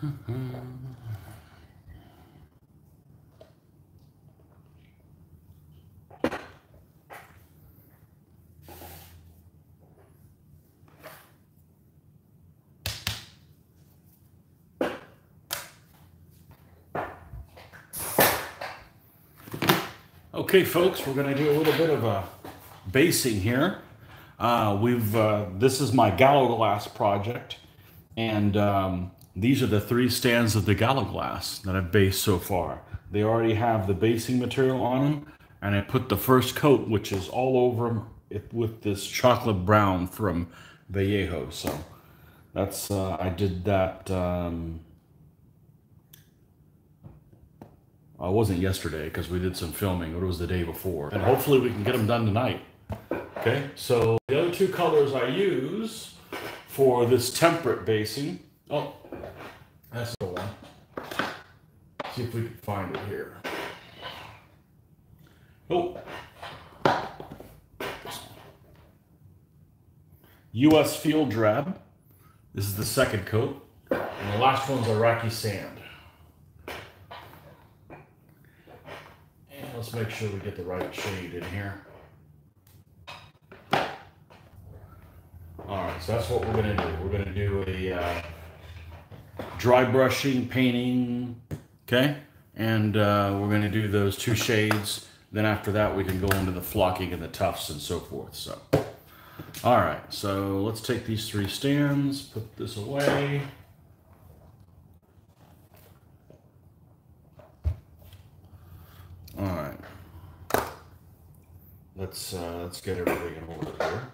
Okay, folks, we're going to do a little bit of a basing here. Uh, we've uh, this is my Galloglass project, and um, these are the three stands of the Galloglass that I've based so far. They already have the basing material on them, and I put the first coat, which is all over them, with this chocolate brown from Vallejo. So that's uh, I did that. Um, it wasn't yesterday because we did some filming. It was the day before. And hopefully we can get them done tonight. Okay, so the other two colors I use for this temperate basing. Oh, that's the one. See if we can find it here. Oh. US Field Drab. This is the second coat. And the last one's Iraqi Sand. And let's make sure we get the right shade in here. All right, so that's what we're gonna do. We're gonna do a uh, dry brushing, painting, okay? And uh, we're gonna do those two shades. Then after that, we can go into the flocking and the tufts and so forth, so. All right, so let's take these three stands, put this away. All right. Let's uh, let's get everything in order here.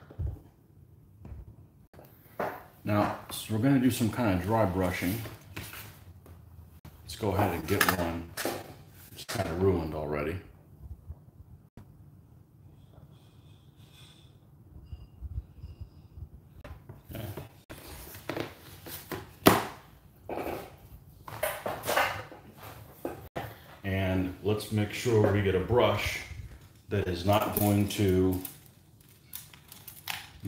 Now, so we're going to do some kind of dry brushing. Let's go ahead and get one. It's kind of ruined already. And let's make sure we get a brush that is not going to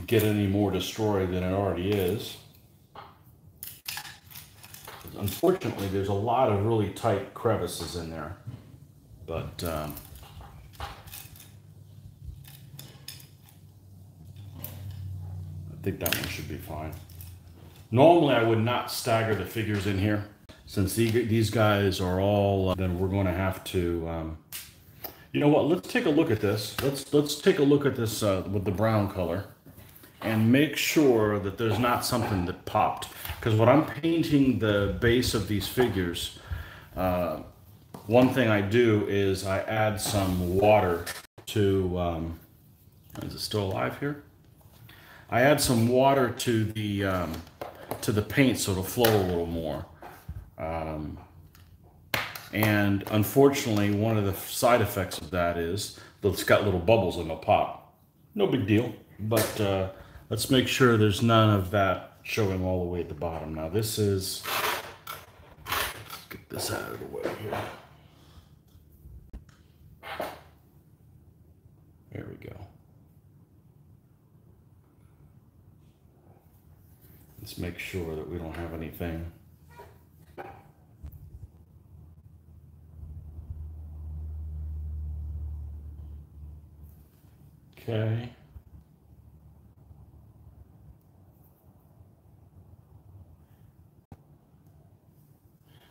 get any more destroyed than it already is. Unfortunately, there's a lot of really tight crevices in there, but um, I think that one should be fine. Normally, I would not stagger the figures in here since these guys are all, uh, then we're going to have to, um, you know what, let's take a look at this. Let's, let's take a look at this uh, with the brown color and make sure that there's not something that popped. Because when I'm painting the base of these figures, uh, one thing I do is I add some water to, um, is it still alive here? I add some water to the, um, to the paint so it'll flow a little more. Um, and unfortunately, one of the side effects of that is that it's got little bubbles in the pop. No big deal, but uh, let's make sure there's none of that showing all the way at the bottom. Now this is, let's get this out of the way here. There we go. Let's make sure that we don't have anything Okay.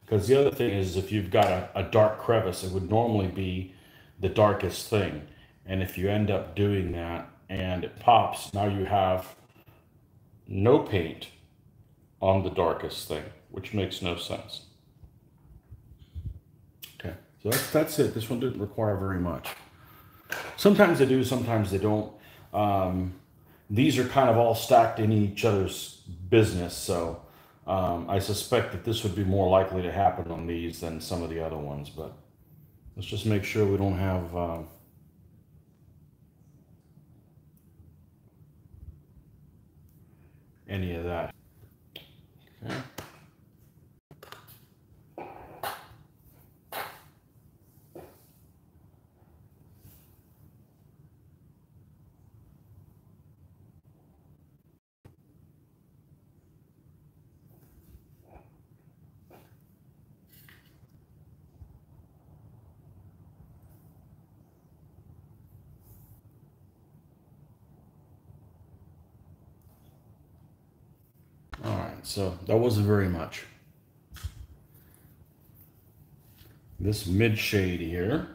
Because the other thing is if you've got a, a dark crevice, it would normally be the darkest thing. And if you end up doing that and it pops, now you have no paint on the darkest thing, which makes no sense. Okay, so that's, that's it. This one didn't require very much. Sometimes they do, sometimes they don't. Um, these are kind of all stacked in each other's business, so um, I suspect that this would be more likely to happen on these than some of the other ones, but let's just make sure we don't have uh, any of that. Okay. So that wasn't very much. This mid shade here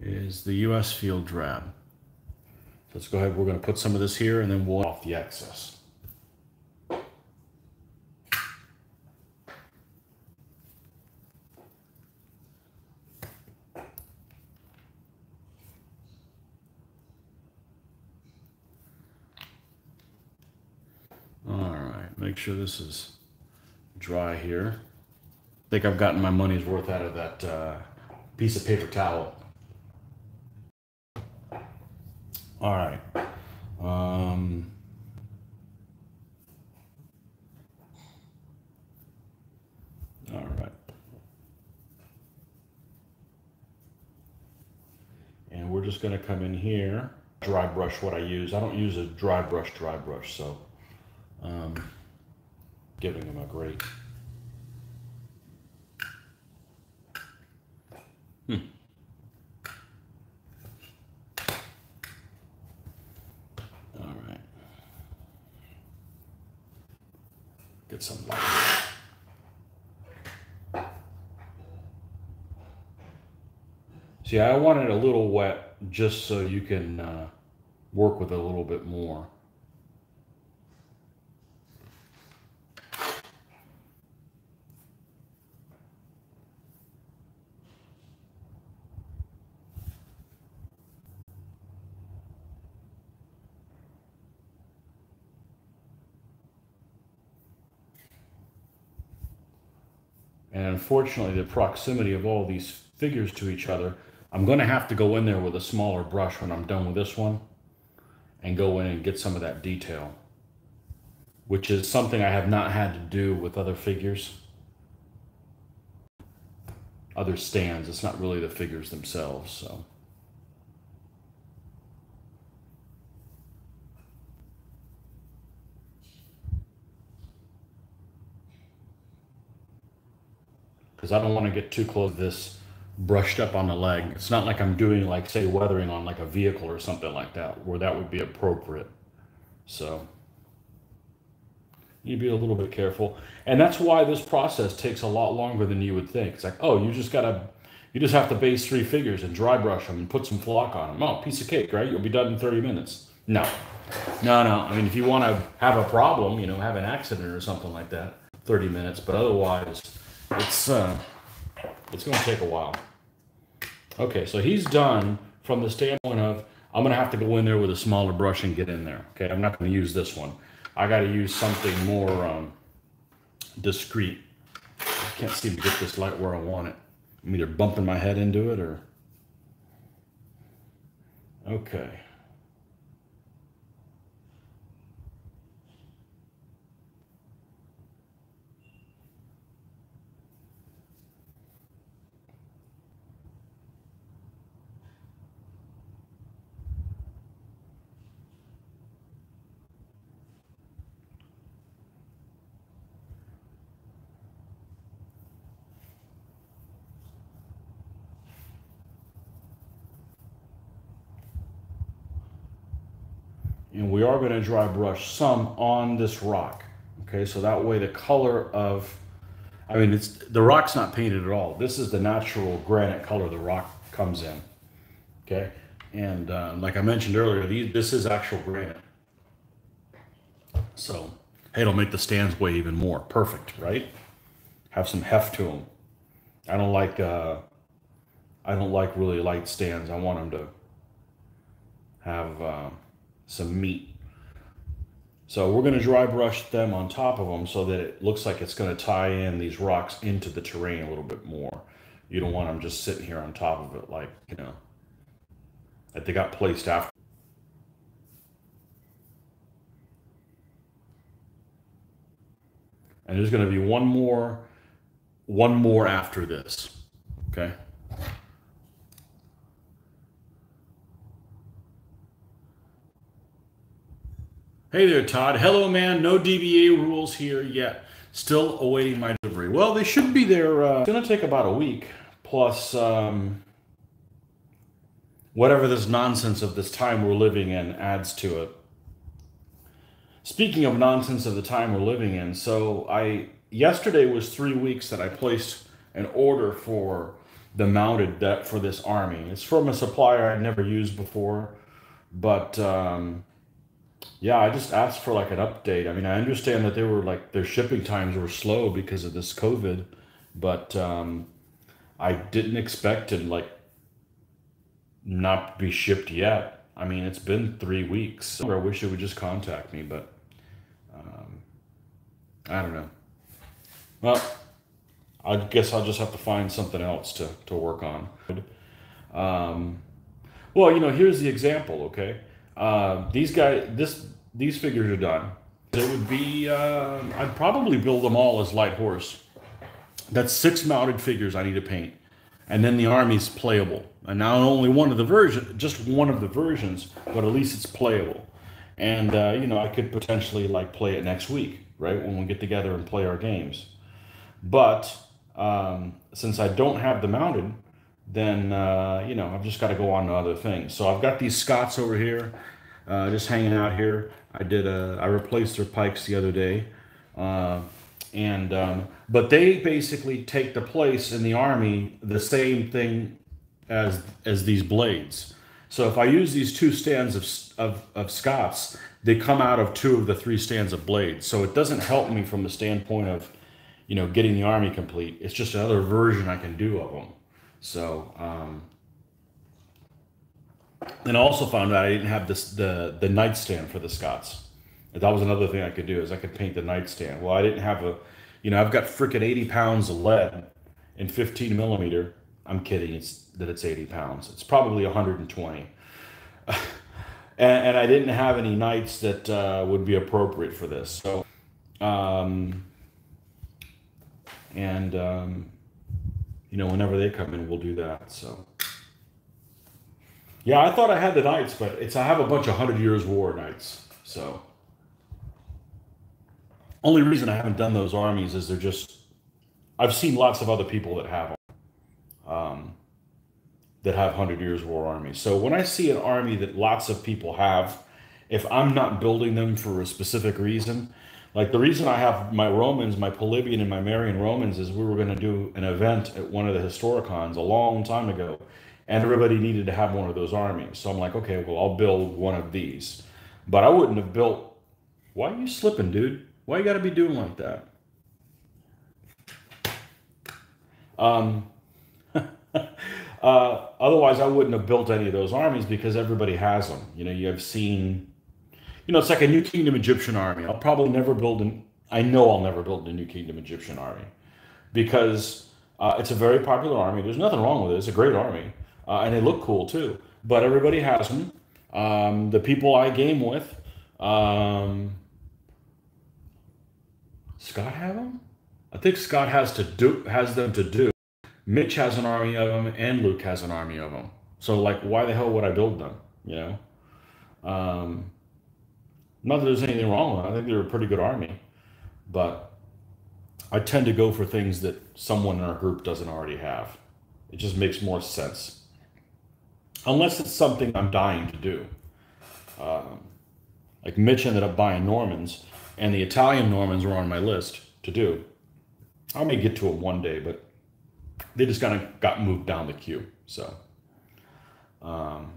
is the US Field Drab. Let's go ahead, we're gonna put some of this here and then we'll off the excess. All right, make sure this is dry here. I think I've gotten my money's worth out of that uh, piece of paper towel. All right. Um, all right. And we're just going to come in here, dry brush what I use. I don't use a dry brush, dry brush, so um, giving them a great. Hmm. All right. Get some light. See, I want it a little wet just so you can uh, work with it a little bit more. And unfortunately, the proximity of all these figures to each other, I'm going to have to go in there with a smaller brush when I'm done with this one and go in and get some of that detail, which is something I have not had to do with other figures, other stands. It's not really the figures themselves, so. Because I don't want to get too close to this brushed up on the leg. It's not like I'm doing like say weathering on like a vehicle or something like that where that would be appropriate. So you be a little bit careful. And that's why this process takes a lot longer than you would think. It's like, oh, you just gotta, you just have to base three figures and dry brush them and put some flock on them. Oh, piece of cake, right? You'll be done in 30 minutes. No, no, no. I mean, if you want to have a problem, you know, have an accident or something like that, 30 minutes. But otherwise, it's uh, it's going to take a while. Okay, so he's done from the standpoint of I'm going to have to go in there with a smaller brush and get in there. Okay, I'm not going to use this one. I got to use something more um, discreet. I can't seem to get this light where I want it. I'm either bumping my head into it or... Okay. And we are going to dry brush some on this rock. Okay, so that way the color of, I mean, it's the rock's not painted at all. This is the natural granite color the rock comes in. Okay, and uh, like I mentioned earlier, these, this is actual granite. So, hey, it'll make the stands weigh even more. Perfect, right? Have some heft to them. I don't like, uh, I don't like really light stands. I want them to have. Uh, some meat. So we're going to dry brush them on top of them so that it looks like it's going to tie in these rocks into the terrain a little bit more. You don't want them just sitting here on top of it like, you know, that they got placed after. And there's going to be one more, one more after this, okay? Hey there, Todd. Hello, man. No DBA rules here yet. Still awaiting my delivery. Well, they should be there. Uh, it's going to take about a week, plus um, whatever this nonsense of this time we're living in adds to it. speaking of nonsense of the time we're living in, so I yesterday was three weeks that I placed an order for the mounted deck for this army. It's from a supplier I'd never used before, but um, yeah, I just asked for like an update. I mean, I understand that they were like their shipping times were slow because of this COVID, but um, I didn't expect to like not be shipped yet. I mean, it's been three weeks. I wish it would just contact me, but um, I don't know. Well, I guess I'll just have to find something else to, to work on. Um, well, you know, here's the example, okay? Uh, these guys, this these figures are done. It would be, uh, I'd probably build them all as light horse. That's six mounted figures I need to paint. And then the army's playable. And now only one of the version, just one of the versions, but at least it's playable. And, uh, you know, I could potentially like play it next week, right? When we get together and play our games. But um, since I don't have the mounted, then, uh, you know, I've just got to go on to other things. So I've got these Scots over here, uh, just hanging out here. I did a, I replaced their pikes the other day. Uh, and, um, but they basically take the place in the army, the same thing as, as these blades. So if I use these two stands of, of, of Scots, they come out of two of the three stands of blades. So it doesn't help me from the standpoint of, you know, getting the army complete. It's just another version I can do of them. So, um, and I also found out I didn't have this the the nightstand for the Scots. That was another thing I could do is I could paint the nightstand. Well, I didn't have a, you know, I've got freaking 80 pounds of lead in 15 millimeter. I'm kidding. It's that it's 80 pounds. It's probably 120. and, and, I didn't have any knights that uh, would be appropriate for this. So, um, and um, you know, whenever they come in, we'll do that. So. Yeah, I thought I had the knights, but it's I have a bunch of Hundred Years War knights. So only reason I haven't done those armies is they're just I've seen lots of other people that have them, um, that have Hundred Years War armies. So when I see an army that lots of people have, if I'm not building them for a specific reason, like the reason I have my Romans, my Polybian and my Marian Romans is we were going to do an event at one of the Historicons a long time ago and everybody needed to have one of those armies. So I'm like, okay, well, I'll build one of these. But I wouldn't have built. Why are you slipping, dude? Why you got to be doing like that? Um, uh, otherwise, I wouldn't have built any of those armies because everybody has them. You know, you have seen, you know, it's like a New Kingdom Egyptian army. I'll probably never build an, I know I'll never build a New Kingdom Egyptian army because uh, it's a very popular army. There's nothing wrong with it. It's a great army uh, and they look cool too. But everybody has them. Um, the people I game with, um, Scott have them. I think Scott has to do has them to do. Mitch has an army of them, and Luke has an army of them. So like, why the hell would I build them? You know. Um, not that there's anything wrong with them. I think they're a pretty good army, but I tend to go for things that someone in our group doesn't already have. It just makes more sense unless it's something I'm dying to do. Um, like Mitch ended up buying Normans, and the Italian Normans were on my list to do. I may get to them one day, but they just kind of got moved down the queue. So, um,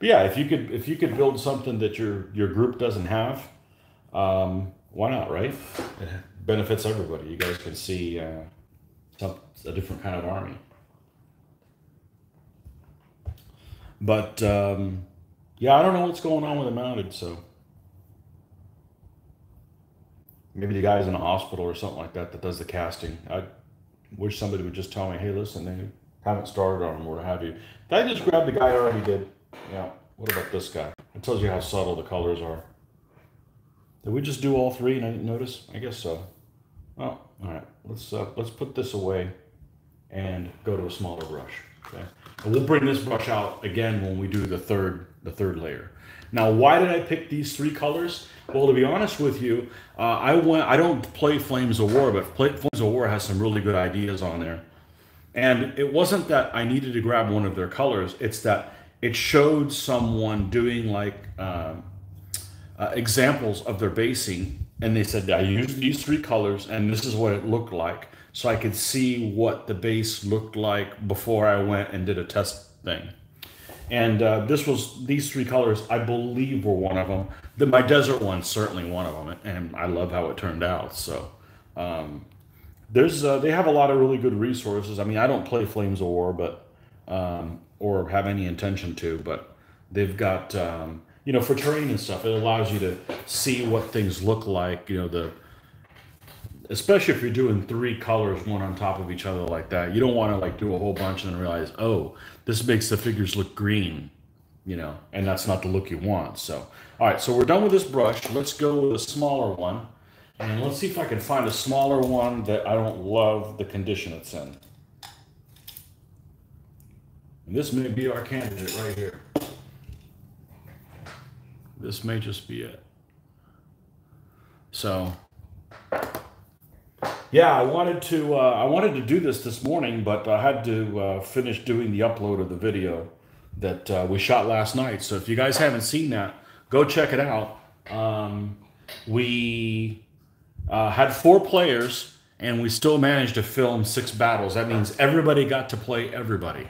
but yeah, if you could if you could build something that your your group doesn't have, um, why not? Right? It benefits everybody. You guys can see uh, some, a different kind of army. But um, yeah, I don't know what's going on with the mounted. So maybe the guy's in a hospital or something like that that does the casting. I wish somebody would just tell me, hey, listen, they haven't started on them or what have you. Did I just grab the guy I already did? Yeah. What about this guy? It tells you how subtle the colors are. Did we just do all three and I didn't notice? I guess so. Well, all right. Let's uh, let's put this away and go to a smaller brush. Okay. And we'll bring this brush out again when we do the third, the third layer. Now, why did I pick these three colors? Well, to be honest with you, uh, I went. I don't play Flames of War, but Flames of War has some really good ideas on there. And it wasn't that I needed to grab one of their colors. It's that it showed someone doing like um, uh, examples of their basing, and they said I used these three colors, and this is what it looked like, so I could see what the base looked like before I went and did a test thing. And uh, this was these three colors, I believe, were one of them. The, my desert one certainly one of them, and I love how it turned out. So um, there's uh, they have a lot of really good resources. I mean, I don't play Flames of War, but um, or have any intention to, but they've got um, you know for terrain and stuff. It allows you to see what things look like. You know the especially if you're doing three colors one on top of each other like that. You don't want to like do a whole bunch and then realize, oh, this makes the figures look green, you know, and that's not the look you want. So, all right, so we're done with this brush. Let's go with a smaller one. And let's see if I can find a smaller one that I don't love the condition it's in. And this may be our candidate right here. This may just be it. So yeah, I wanted to. Uh, I wanted to do this this morning, but I had to uh, finish doing the upload of the video that uh, we shot last night. So if you guys haven't seen that, go check it out. Um, we uh, had four players, and we still managed to film six battles. That means everybody got to play everybody,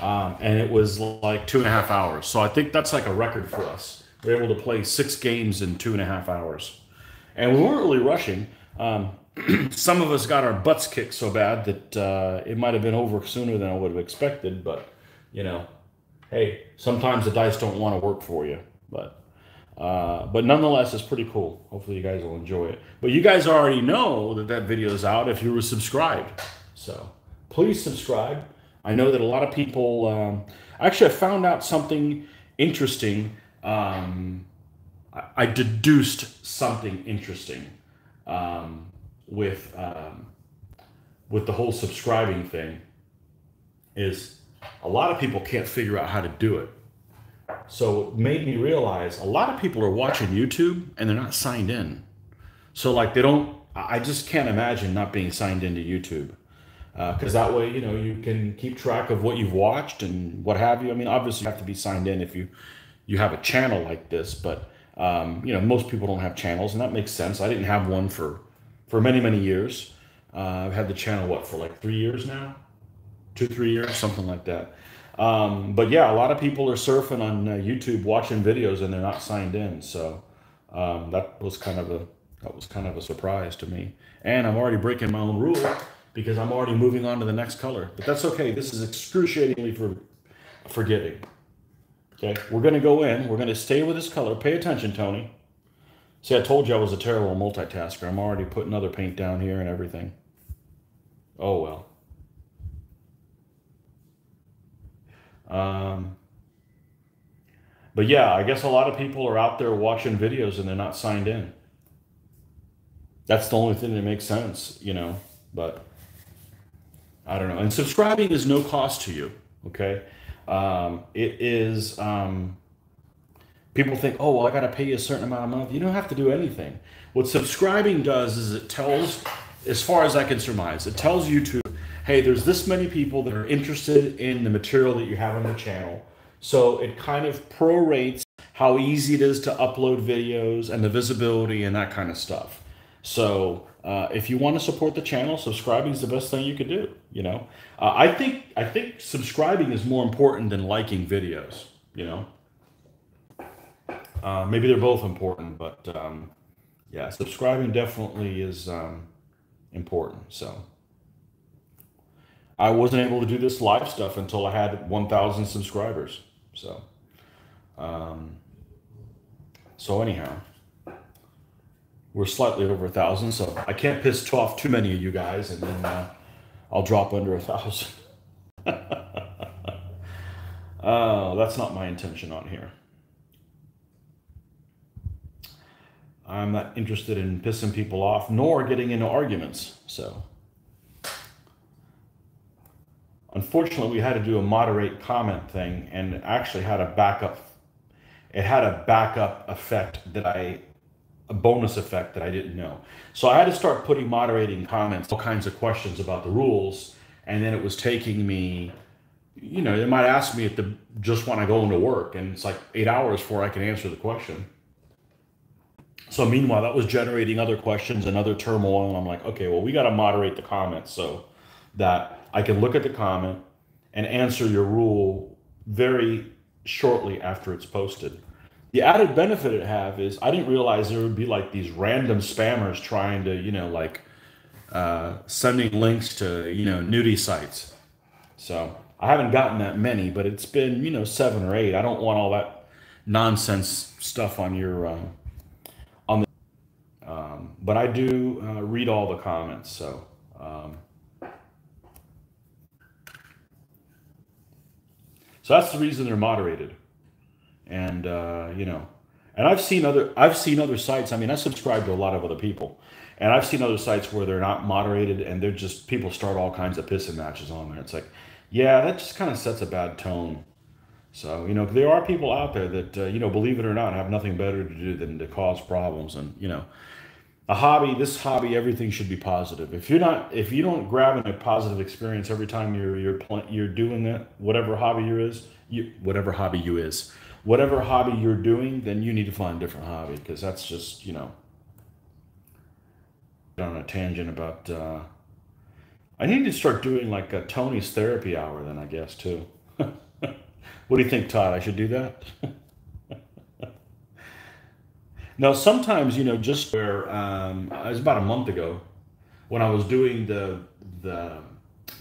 um, and it was like two and a half hours. So I think that's like a record for us. We are able to play six games in two and a half hours, and we weren't really rushing. Um, some of us got our butts kicked so bad that uh, it might have been over sooner than I would have expected. But you know, hey, sometimes the dice don't want to work for you. But uh, but nonetheless, it's pretty cool. Hopefully, you guys will enjoy it. But you guys already know that that video is out if you were subscribed. So please subscribe. I know that a lot of people. Um, actually, I found out something interesting. Um, I, I deduced something interesting. Um, with um, with the whole subscribing thing is a lot of people can't figure out how to do it. So it made me realize a lot of people are watching YouTube and they're not signed in. So like they don't. I just can't imagine not being signed into YouTube because uh, that way you know you can keep track of what you've watched and what have you. I mean, obviously you have to be signed in if you you have a channel like this, but um, you know most people don't have channels, and that makes sense. I didn't have one for for many, many years. Uh, I've had the channel, what, for like three years now? Two, three years, something like that. Um, but yeah, a lot of people are surfing on uh, YouTube watching videos and they're not signed in. So um, that was kind of a that was kind of a surprise to me. And I'm already breaking my own rule because I'm already moving on to the next color. But that's okay. This is excruciatingly for, forgiving. Okay, we're going to go in. We're going to stay with this color. Pay attention, Tony. See, I told you I was a terrible multitasker. I'm already putting other paint down here and everything. Oh, well. Um, but yeah, I guess a lot of people are out there watching videos and they're not signed in. That's the only thing that makes sense, you know, but I don't know. And subscribing is no cost to you, okay? Um, it is, um, people think, oh, well, I got to pay you a certain amount a month. You don't have to do anything. What subscribing does is it tells, as far as I can surmise, it tells YouTube, hey, there's this many people that are interested in the material that you have on the channel. So it kind of prorates how easy it is to upload videos and the visibility and that kind of stuff. So uh, if you want to support the channel, subscribing is the best thing you could do. You know, uh, I think I think subscribing is more important than liking videos. You know. Uh, maybe they're both important, but um, yeah, subscribing definitely is um, important. So I wasn't able to do this live stuff until I had 1,000 subscribers. So, um, so anyhow, we're slightly over a thousand, so I can't piss off too many of you guys, and then uh, I'll drop under a thousand. uh, that's not my intention on here. I'm not interested in pissing people off nor getting into arguments. So, unfortunately, we had to do a moderate comment thing and actually had a backup. It had a backup effect that I, a bonus effect that I didn't know. So I had to start putting moderating comments, all kinds of questions about the rules, and then it was taking me you know, they might ask me at the just when I go into work, and it's like eight hours before I can answer the question. So meanwhile, that was generating other questions and other turmoil. And I'm like, okay, well, we got to moderate the comments so that I can look at the comment and answer your rule very shortly after it's posted. The added benefit it have is I didn't realize there would be like these random spammers trying to, you know, like uh, sending links to, you know, nudie sites. So I haven't gotten that many, but it's been, you know, seven or eight. I don't want all that nonsense stuff on your, um, on the, um, but I do uh, read all the comments. So, um, so that's the reason they're moderated. And, uh, you know, and I've seen other, I've seen other sites. I mean, I subscribe to a lot of other people and I've seen other sites where they're not moderated and they're just, people start all kinds of pissing matches on there. It's like, yeah, that just kind of sets a bad tone. So, you know, there are people out there that, uh, you know, believe it or not, have nothing better to do than to cause problems. And, you know, a hobby, this hobby, everything should be positive. If you're not, if you don't grab a positive experience every time you're, you're, you're doing that, whatever hobby you is, you, whatever hobby you is, whatever hobby you're doing, then you need to find a different hobby because that's just, you know, on a tangent about, uh, I need to start doing like a Tony's therapy hour then, I guess, too. what do you think, Todd? I should do that? now, sometimes, you know, just where um, it was about a month ago when I was doing the the,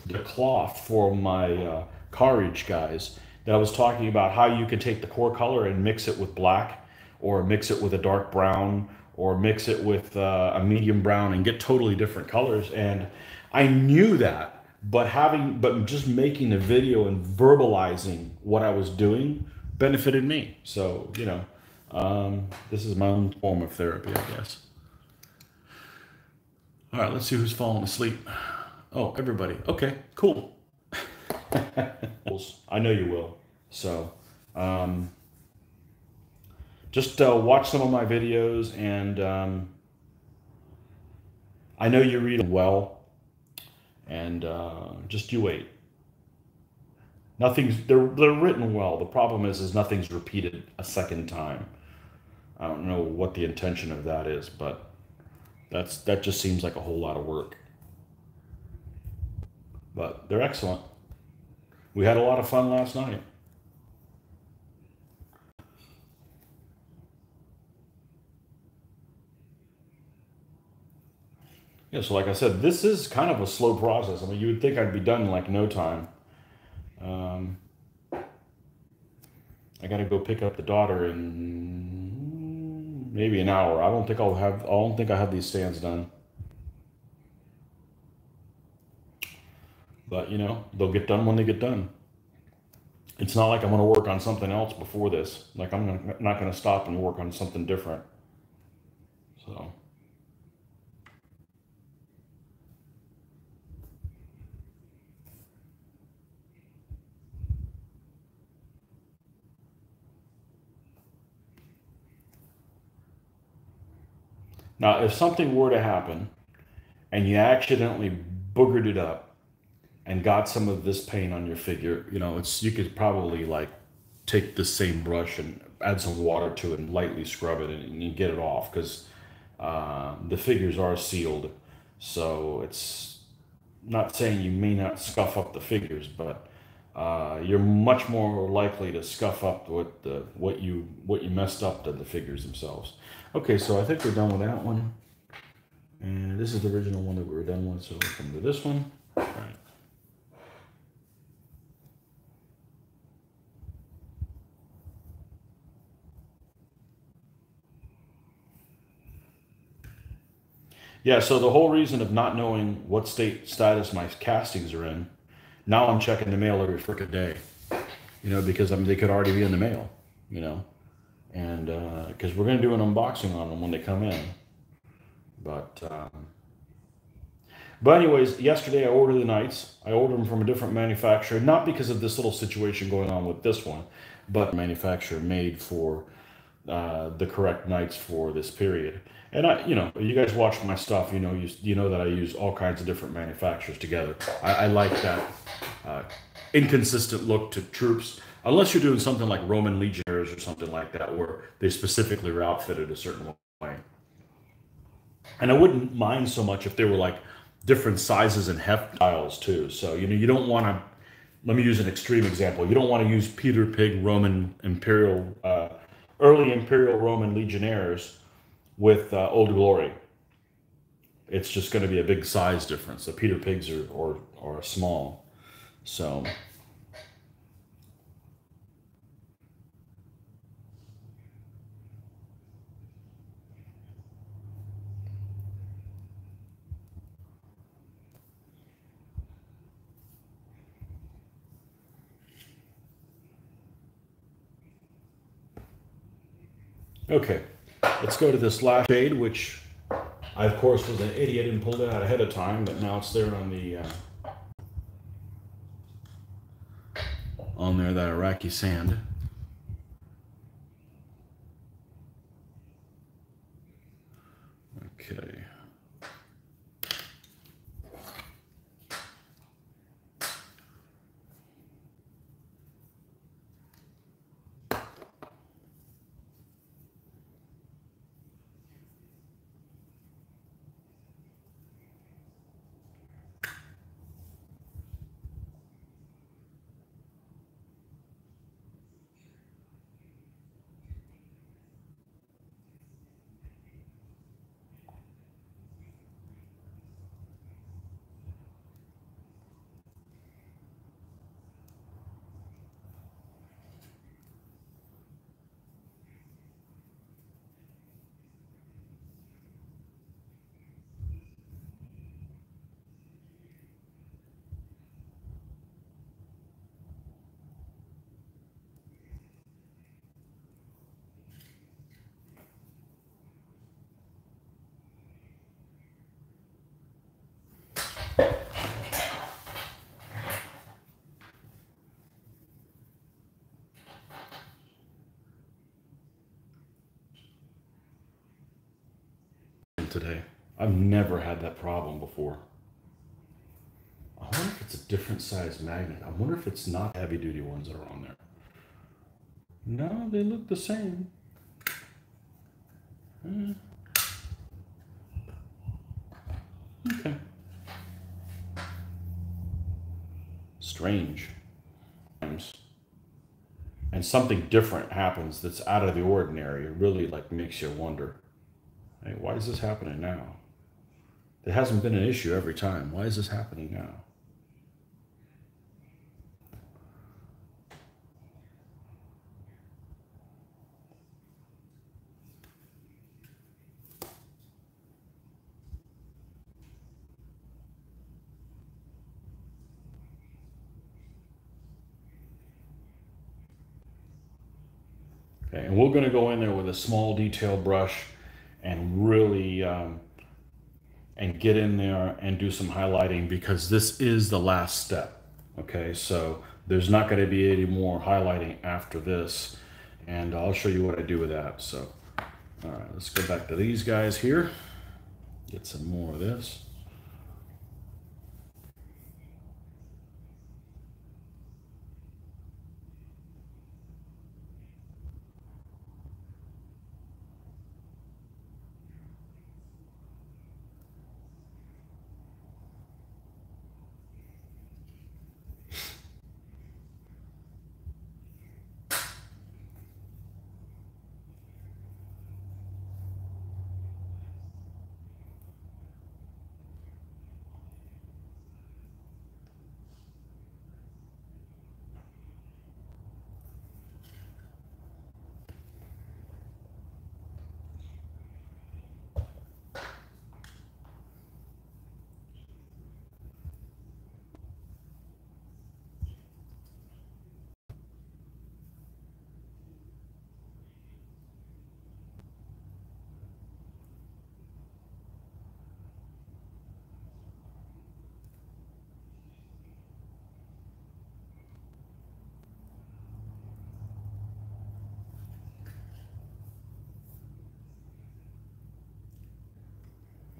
the cloth for my uh, Carriage guys, that I was talking about how you could take the core color and mix it with black or mix it with a dark brown or mix it with uh, a medium brown and get totally different colors. And I knew that, but having, but just making the video and verbalizing what I was doing benefited me. So, you know, um, this is my own form of therapy, I guess. All right, let's see who's falling asleep. Oh, everybody. Okay, cool. I know you will. So, um, just uh, watch some of my videos and um, I know you read well and uh, just you wait. Nothing's they're they're written well. The problem is is nothing's repeated a second time. I don't know what the intention of that is, but that's that just seems like a whole lot of work. But they're excellent. We had a lot of fun last night. Yeah, so like I said, this is kind of a slow process. I mean, you would think I'd be done in like no time. Um, I got to go pick up the daughter in maybe an hour. I don't think I'll have. I don't think I have these stands done. But you know, they'll get done when they get done. It's not like I'm going to work on something else before this. Like I'm not going to stop and work on something different. So. Now, if something were to happen and you accidentally boogered it up and got some of this paint on your figure, you know, it's you could probably like take the same brush and add some water to it and lightly scrub it and, and get it off because uh, the figures are sealed. So it's not saying you may not scuff up the figures, but uh, you're much more likely to scuff up what the what you what you messed up than the figures themselves. Okay, so I think we're done with that one. And this is the original one that we were done with, so we'll come to this one. Yeah, so the whole reason of not knowing what state status my castings are in, now I'm checking the mail every frickin' day. You know, because I mean they could already be in the mail, you know and because uh, we're going to do an unboxing on them when they come in. But um, but anyways, yesterday I ordered the knights. I ordered them from a different manufacturer, not because of this little situation going on with this one, but manufacturer made for uh, the correct knights for this period. And I, you know, you guys watch my stuff, you know, you, you know that I use all kinds of different manufacturers together. I, I like that uh, inconsistent look to troops unless you're doing something like Roman legionaries or something like that, where they specifically are outfitted a certain way. And I wouldn't mind so much if they were like different sizes and heft tiles too. So, you know, you don't want to, let me use an extreme example. You don't want to use Peter Pig Roman Imperial, uh, early Imperial Roman legionaries with uh, Old Glory. It's just going to be a big size difference. The Peter Pigs are, or, are small. So, Okay, let's go to this last shade, which I, of course, was an idiot and pulled it out ahead of time, but now it's there on the, uh, on there, that Iraqi sand. Okay. Today. I've never had that problem before. I wonder if it's a different size magnet. I wonder if it's not heavy duty ones that are on there. No, they look the same. Uh, okay. Strange. And something different happens that's out of the ordinary. It really like makes you wonder. Hey, why is this happening now? It hasn't been an issue every time. Why is this happening now? Okay, and we're going to go in there with a small detail brush and really um, and get in there and do some highlighting because this is the last step. Okay, so there's not going to be any more highlighting after this, and I'll show you what I do with that. So, all right, let's go back to these guys here. Get some more of this.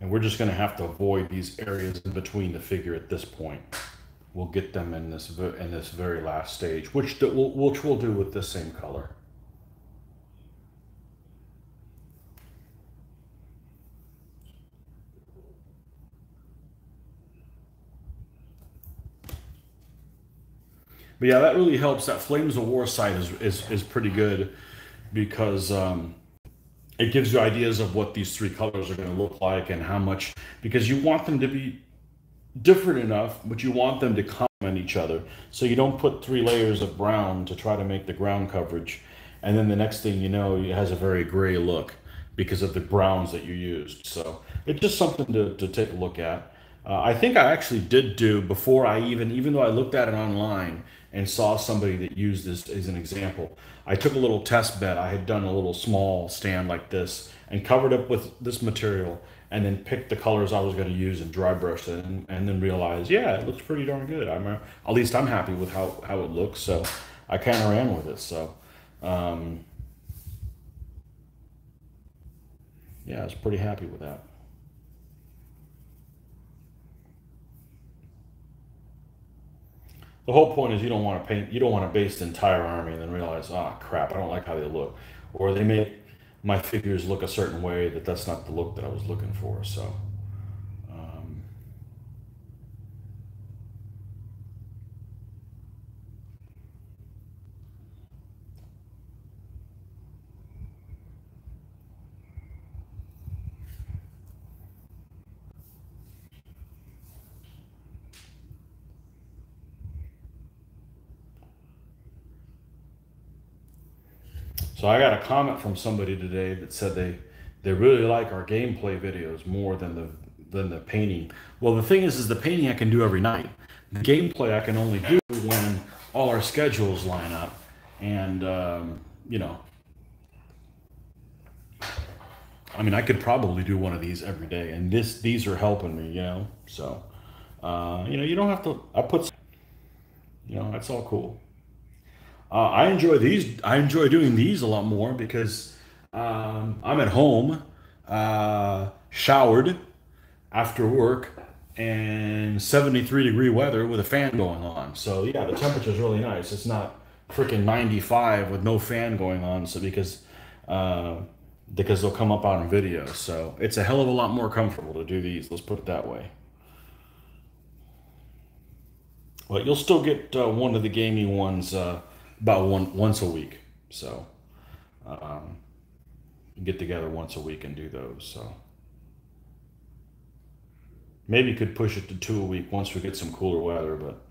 And we're just going to have to avoid these areas in between the figure at this point. We'll get them in this in this very last stage, which we'll, which we'll do with the same color. But yeah, that really helps. That Flames of War site is, is, is pretty good because um, it gives you ideas of what these three colors are going to look like and how much, because you want them to be different enough, but you want them to complement each other. So you don't put three layers of brown to try to make the ground coverage. And then the next thing you know, it has a very gray look because of the browns that you used. So it's just something to, to take a look at. Uh, I think I actually did do before I even, even though I looked at it online and saw somebody that used this as an example, I took a little test bed. I had done a little small stand like this and covered up with this material and then picked the colors I was going to use and dry brushed it and, and then realized, yeah, it looks pretty darn good. I'm, at least I'm happy with how, how it looks. So I kind of ran with it. So, um, yeah, I was pretty happy with that. The whole point is you don't want to paint, you don't want to base the entire army and then realize, oh crap, I don't like how they look. Or they make my figures look a certain way that that's not the look that I was looking for. So. So I got a comment from somebody today that said they they really like our gameplay videos more than the than the painting. Well, the thing is, is the painting I can do every night. The gameplay I can only do when all our schedules line up, and um, you know, I mean, I could probably do one of these every day, and this these are helping me, you know. So, uh, you know, you don't have to. I put, you know, that's all cool. Uh, I enjoy these. I enjoy doing these a lot more because um, I'm at home, uh, showered after work, and 73 degree weather with a fan going on. So yeah, the temperature is really nice. It's not freaking 95 with no fan going on. So because uh, because they'll come up on video. So it's a hell of a lot more comfortable to do these. Let's put it that way. But you'll still get uh, one of the gaming ones uh, about one once a week. So um, get together once a week and do those. So maybe could push it to two a week once we get some cooler weather. But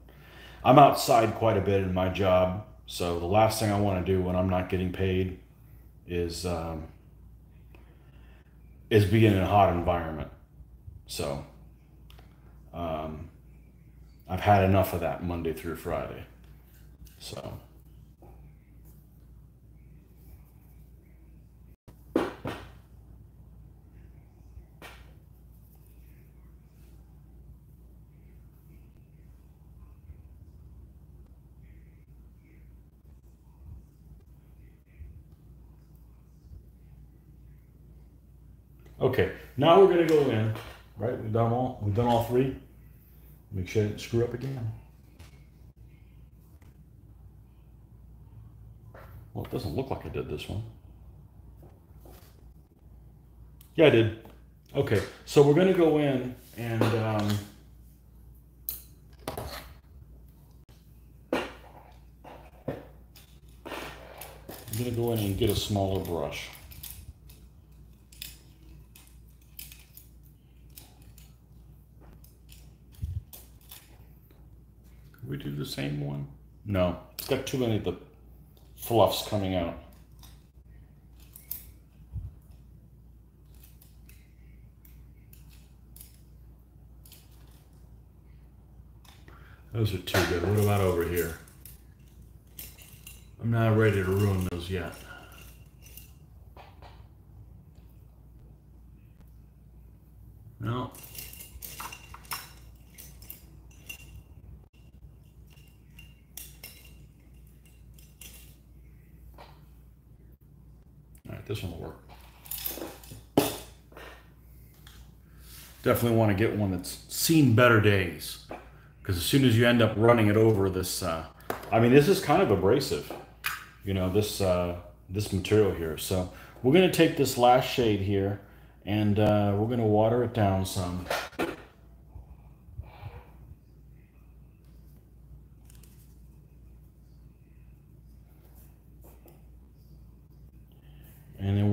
I'm outside quite a bit in my job, so the last thing I want to do when I'm not getting paid is um, is be in a hot environment. So um, I've had enough of that Monday through Friday. So. Okay, now we're gonna go in, right? We've done all, we've done all three. Make sure I didn't screw up again. Well, it doesn't look like I did this one. Yeah, I did. Okay, so we're gonna go in and um, I'm gonna go in and get a smaller brush. We do the same one? No, it's got too many of the fluffs coming out. Those are too good. What about over here? I'm not ready to ruin those yet. No, This one will work. Definitely want to get one that's seen better days. Because as soon as you end up running it over this, uh, I mean, this is kind of abrasive, you know, this, uh, this material here. So we're going to take this last shade here and uh, we're going to water it down some.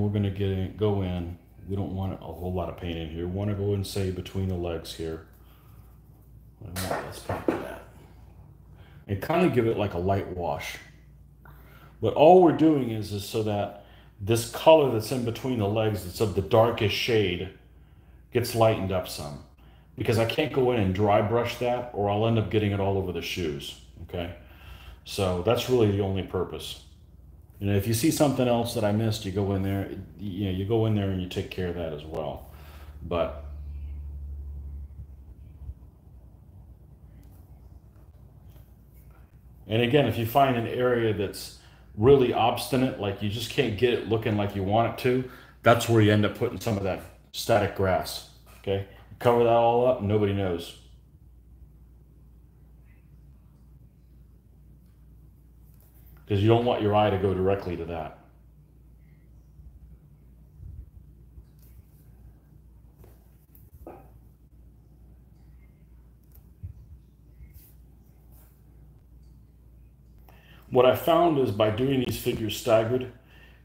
we're gonna get in, go in. We don't want a whole lot of paint in here. Want to go and say between the legs here. Let's paint that. And kind of give it like a light wash. But all we're doing is, is so that this color that's in between the legs, that's of the darkest shade, gets lightened up some. Because I can't go in and dry brush that or I'll end up getting it all over the shoes, okay? So that's really the only purpose. You know, if you see something else that I missed, you go in there, you know, you go in there and you take care of that as well. But And again, if you find an area that's really obstinate, like you just can't get it looking like you want it to, that's where you end up putting some of that static grass. Okay, cover that all up, nobody knows. Because you don't want your eye to go directly to that. what I found is by doing these figures staggered,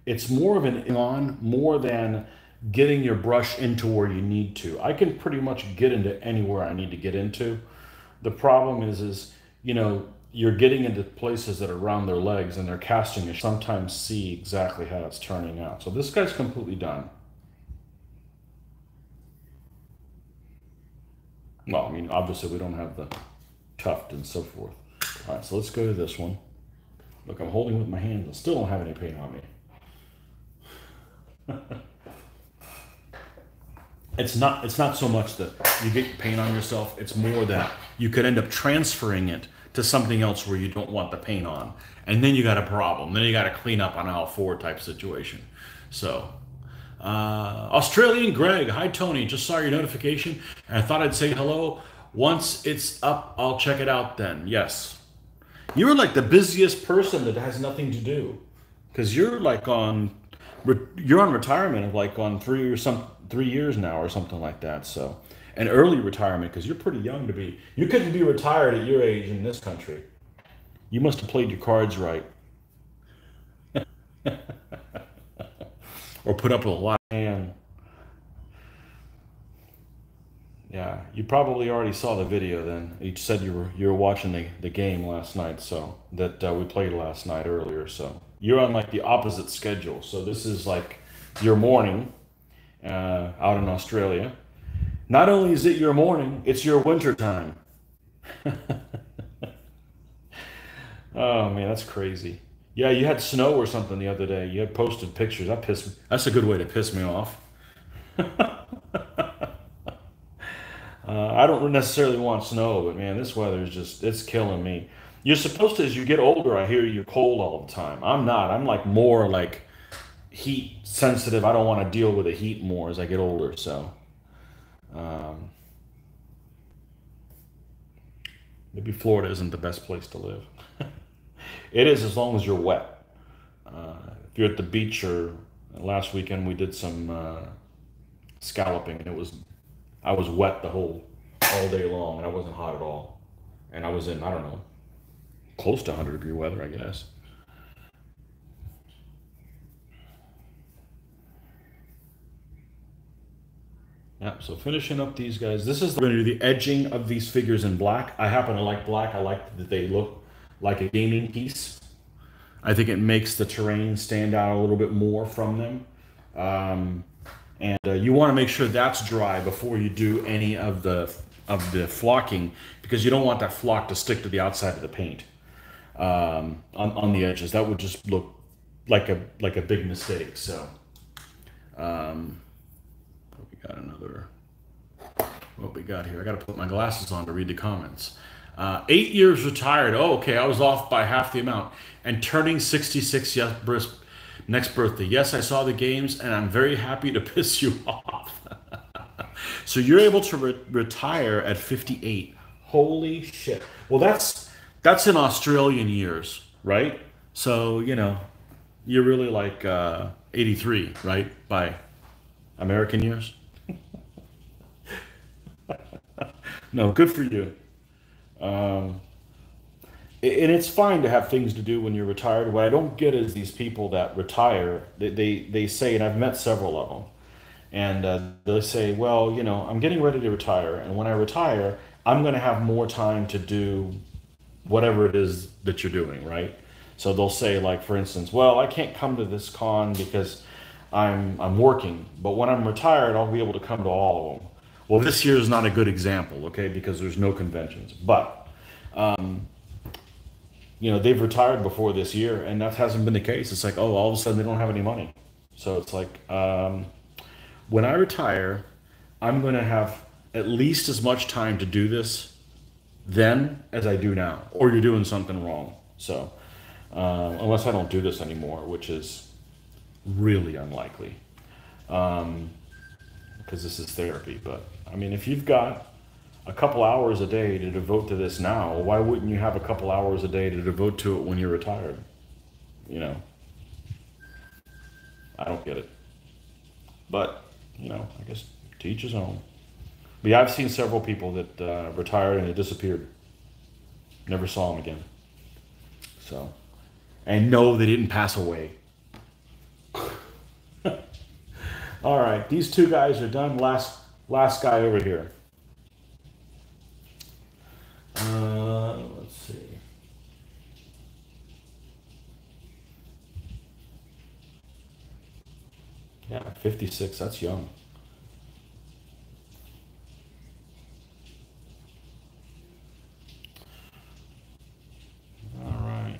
it's more of an on more than getting your brush into where you need to. I can pretty much get into anywhere I need to get into. The problem is, is you know, you're getting into places that are around their legs and they're casting you sometimes see exactly how it's turning out. So this guy's completely done. Well, I mean, obviously we don't have the tuft and so forth. All right, so let's go to this one. Look, I'm holding with my hands and still don't have any paint on me. it's not it's not so much that you get paint on yourself, it's more that you could end up transferring it to something else where you don't want the paint on. And then you got a problem. Then you got to clean up on aisle four type situation. So uh, Australian Greg, hi Tony, just saw your notification and I thought I'd say hello. Once it's up, I'll check it out then. Yes, you're like the busiest person that has nothing to do, because you're like on, you're on retirement of like on three or some three years now or something like that. So, an early retirement because you're pretty young to be. You couldn't be retired at your age in this country. You must have played your cards right, or put up with a lot. And Yeah, you probably already saw the video then. You said you were you were watching the, the game last night, so that uh, we played last night earlier. So you're on like the opposite schedule. So this is like your morning uh, out in Australia. Not only is it your morning, it's your winter time. oh man, that's crazy. Yeah, you had snow or something the other day. You had posted pictures. That pissed me. That's a good way to piss me off. Uh, I don't necessarily want snow, but man, this weather is just, it's killing me. You're supposed to, as you get older, I hear you're cold all the time. I'm not. I'm like more like heat sensitive. I don't want to deal with the heat more as I get older. So, um, maybe Florida isn't the best place to live. it is as long as you're wet. Uh, if you're at the beach or last weekend we did some uh, scalloping and it was I was wet the whole all day long, and I wasn't hot at all. And I was in I don't know, close to 100 degree weather, I guess. Yeah, so finishing up these guys. This is going to do the edging of these figures in black. I happen to like black. I like that they look like a gaming piece. I think it makes the terrain stand out a little bit more from them. Um, and uh, you want to make sure that's dry before you do any of the of the flocking because you don't want that flock to stick to the outside of the paint um, on, on the edges. That would just look like a like a big mistake. So um, got another. What we got here? I got to put my glasses on to read the comments. Uh, eight years retired. Oh, okay. I was off by half the amount. And turning 66 yes, bris- Next birthday. Yes, I saw the games and I'm very happy to piss you off. so you're able to re- retire at 58. Holy shit. Well, that's that's in Australian years, right? So, you know, you're really like uh, 83, right? By American years. No, good for you. Um, and it's fine to have things to do when you're retired. What I don't get is these people that retire. They they, they say, and I've met several of them, and uh, they say, well, you know, I'm getting ready to retire, and when I retire, I'm going to have more time to do whatever it is that you're doing, right? So they'll say, like, for instance, well, I can't come to this con because I'm I'm working, but when I'm retired, I'll be able to come to all of them. Well, this year is not a good example, okay, because there's no conventions, but. Um, you know they've retired before this year and that hasn't been the case. It's like oh all of a sudden they don't have any money. So it's like um, when i retire i'm going to have at least as much time to do this then as i do now or you're doing something wrong. So uh, unless i don't do this anymore which is really unlikely. Um, because this is therapy but i mean if you've got a couple hours a day to devote to this now, why wouldn't you have a couple hours a day to devote to it when you're retired? You know, I don't get it. But, you know, I guess teach his own. But yeah, I've seen several people that uh, retired and it disappeared. Never saw them again. So, and no, they didn't pass away. All right, these two guys are done. Last, last guy over here. Uh, let's see. Yeah, 56, that's young. All right.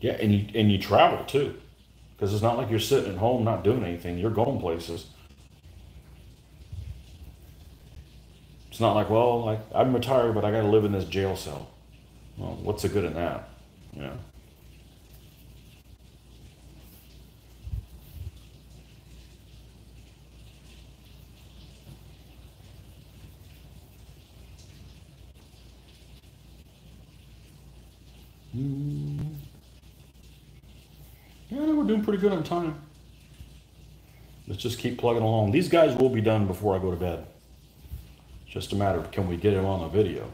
Yeah, and you and you travel too. Because it's not like you're sitting at home not doing anything. You're going places. It's not like, well, like I'm retired, but I got to live in this jail cell. Well, what's the good in that? You know. Mm. We're doing pretty good on time. Let's just keep plugging along. These guys will be done before I go to bed. Just a matter of can we get him on the video?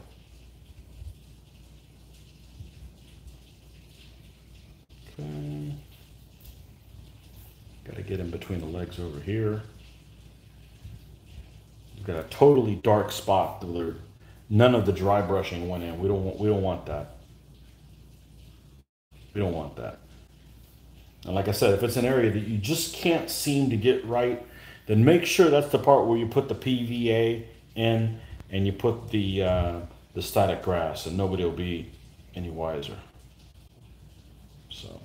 Okay. Got to get him between the legs over here. We've got a totally dark spot where none of the dry brushing went in. We don't want, we don't want that. We don't want that. And like I said, if it's an area that you just can't seem to get right, then make sure that's the part where you put the PVA in and you put the, uh, the static grass and nobody will be any wiser. So.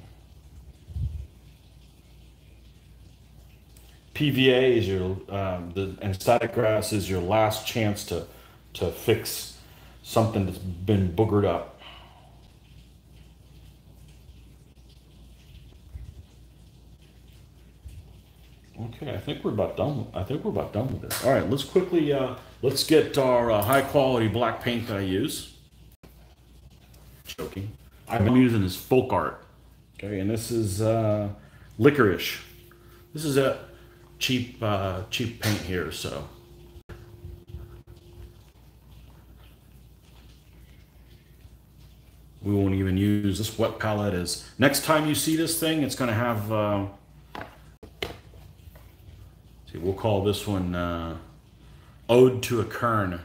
PVA is your, um, the, and static grass is your last chance to, to fix something that's been boogered up. Okay, I think we're about done. I think we're about done with this. All right, let's quickly uh, let's get our uh, high quality black paint that I use. Joking. Been using this FolkArt. Okay, and this is uh, licorice. This is a cheap uh, cheap paint here, so. We won't even use this wet palette. Is next time you see this thing, it's going to have uh, See, we'll call this one uh, Ode to a Kern.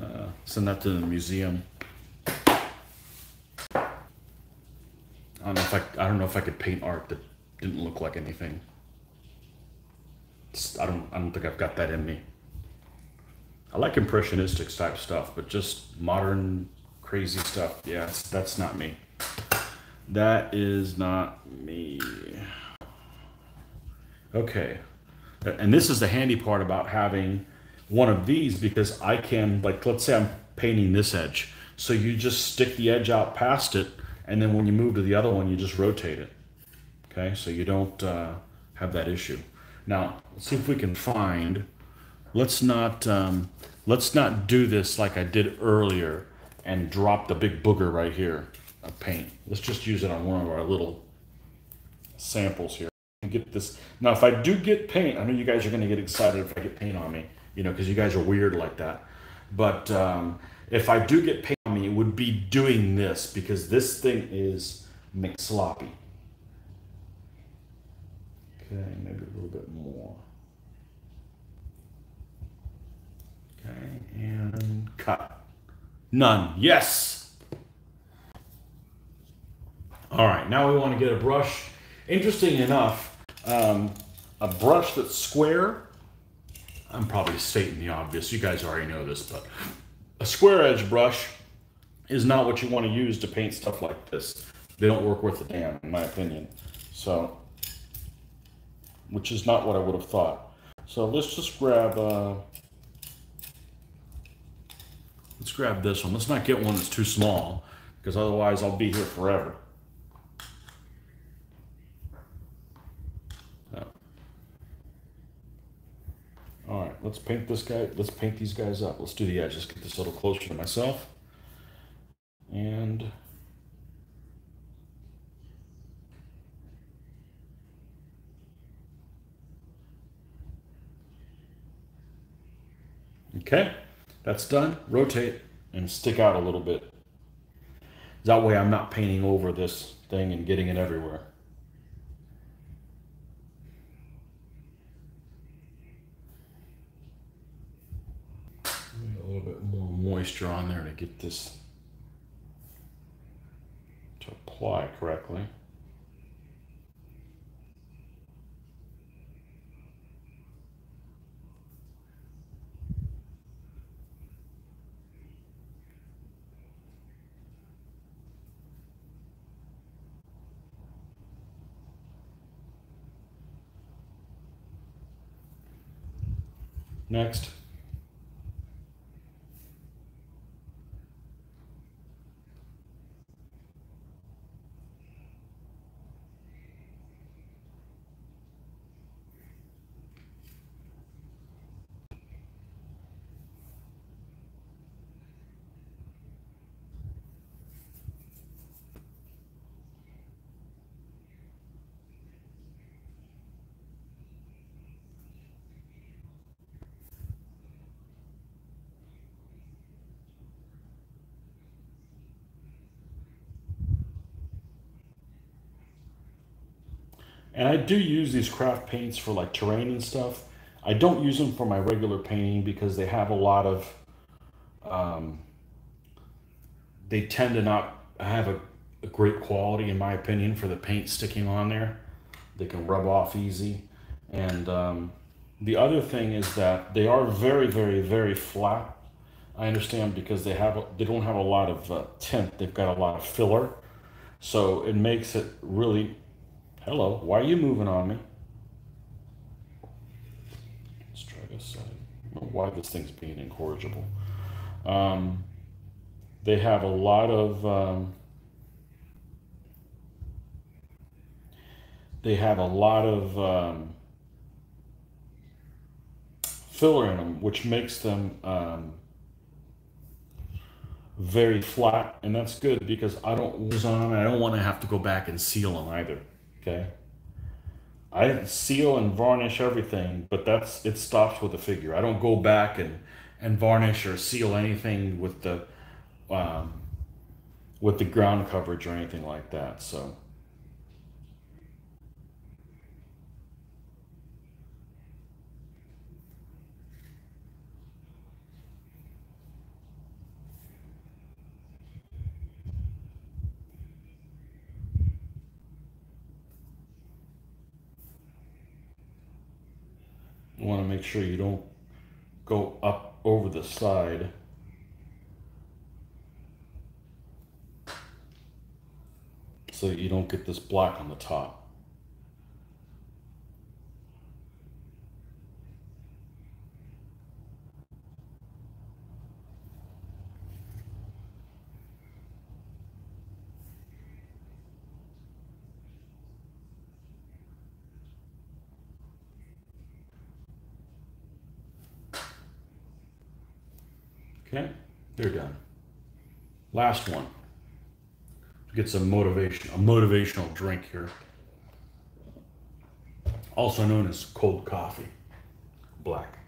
Uh, send that to the museum. I don't know if I, I don't know if I could paint art that didn't look like anything. I don't I don't think I've got that in me. I like impressionistic type stuff, but just modern crazy stuff, yeah, that's not me. That is not me. Okay. And this is the handy part about having one of these because I can, like, let's say I'm painting this edge. So you just stick the edge out past it, and then when you move to the other one, you just rotate it. Okay, so you don't uh, have that issue. Now, let's see if we can find, let's not, um, let's not do this like I did earlier and drop the big booger right here of paint. Let's just use it on one of our little samples here. and Get this. Now, if I do get paint, I know you guys are going to get excited if I get paint on me, you know, because you guys are weird like that. But um, if I do get paint on me, it would be doing this because this thing is McSloppy. Okay, maybe a little bit more. Okay, and cut. None. Yes. All right, now we want to get a brush. Interesting enough, um, a brush that's square. I'm probably stating the obvious. You guys already know this, but a square edge brush is not what you want to use to paint stuff like this. They don't work worth a damn, in my opinion. So, which is not what I would have thought. So let's just grab, uh, let's grab this one. Let's not get one that's too small, because otherwise I'll be here forever. All right, let's paint this guy. Let's paint these guys up. Let's do the edge. Get this a little closer to myself. And okay, that's done. Rotate and stick out a little bit. That way I'm not painting over this thing and getting it everywhere. a little bit more moisture on there to get this to apply correctly. Next. And I do use these craft paints for like terrain and stuff. I don't use them for my regular painting because they have a lot of, um, they tend to not have a, a great quality in my opinion for the paint sticking on there. They can rub off easy. And um, the other thing is that they are very, very, very flat. I understand because they have they don't have a lot of uh, tint. They've got a lot of filler, so it makes it really Hello, why are you moving on me? Let's try this side. why this thing's being incorrigible. Um, they have a lot of um, they have a lot of um, filler in them, which makes them um, very flat, and that's good because I don't use on them. I don't want to have to go back and seal them either. Okay. I seal and varnish everything, but that's it stops with the figure. I don't go back and and varnish or seal anything with the um, with the ground coverage or anything like that. So want to make sure you don't go up over the side. So you don't get this black on the top. Okay, they're done. Last one. Get some motivation, a motivational drink here. Also known as cold coffee, black.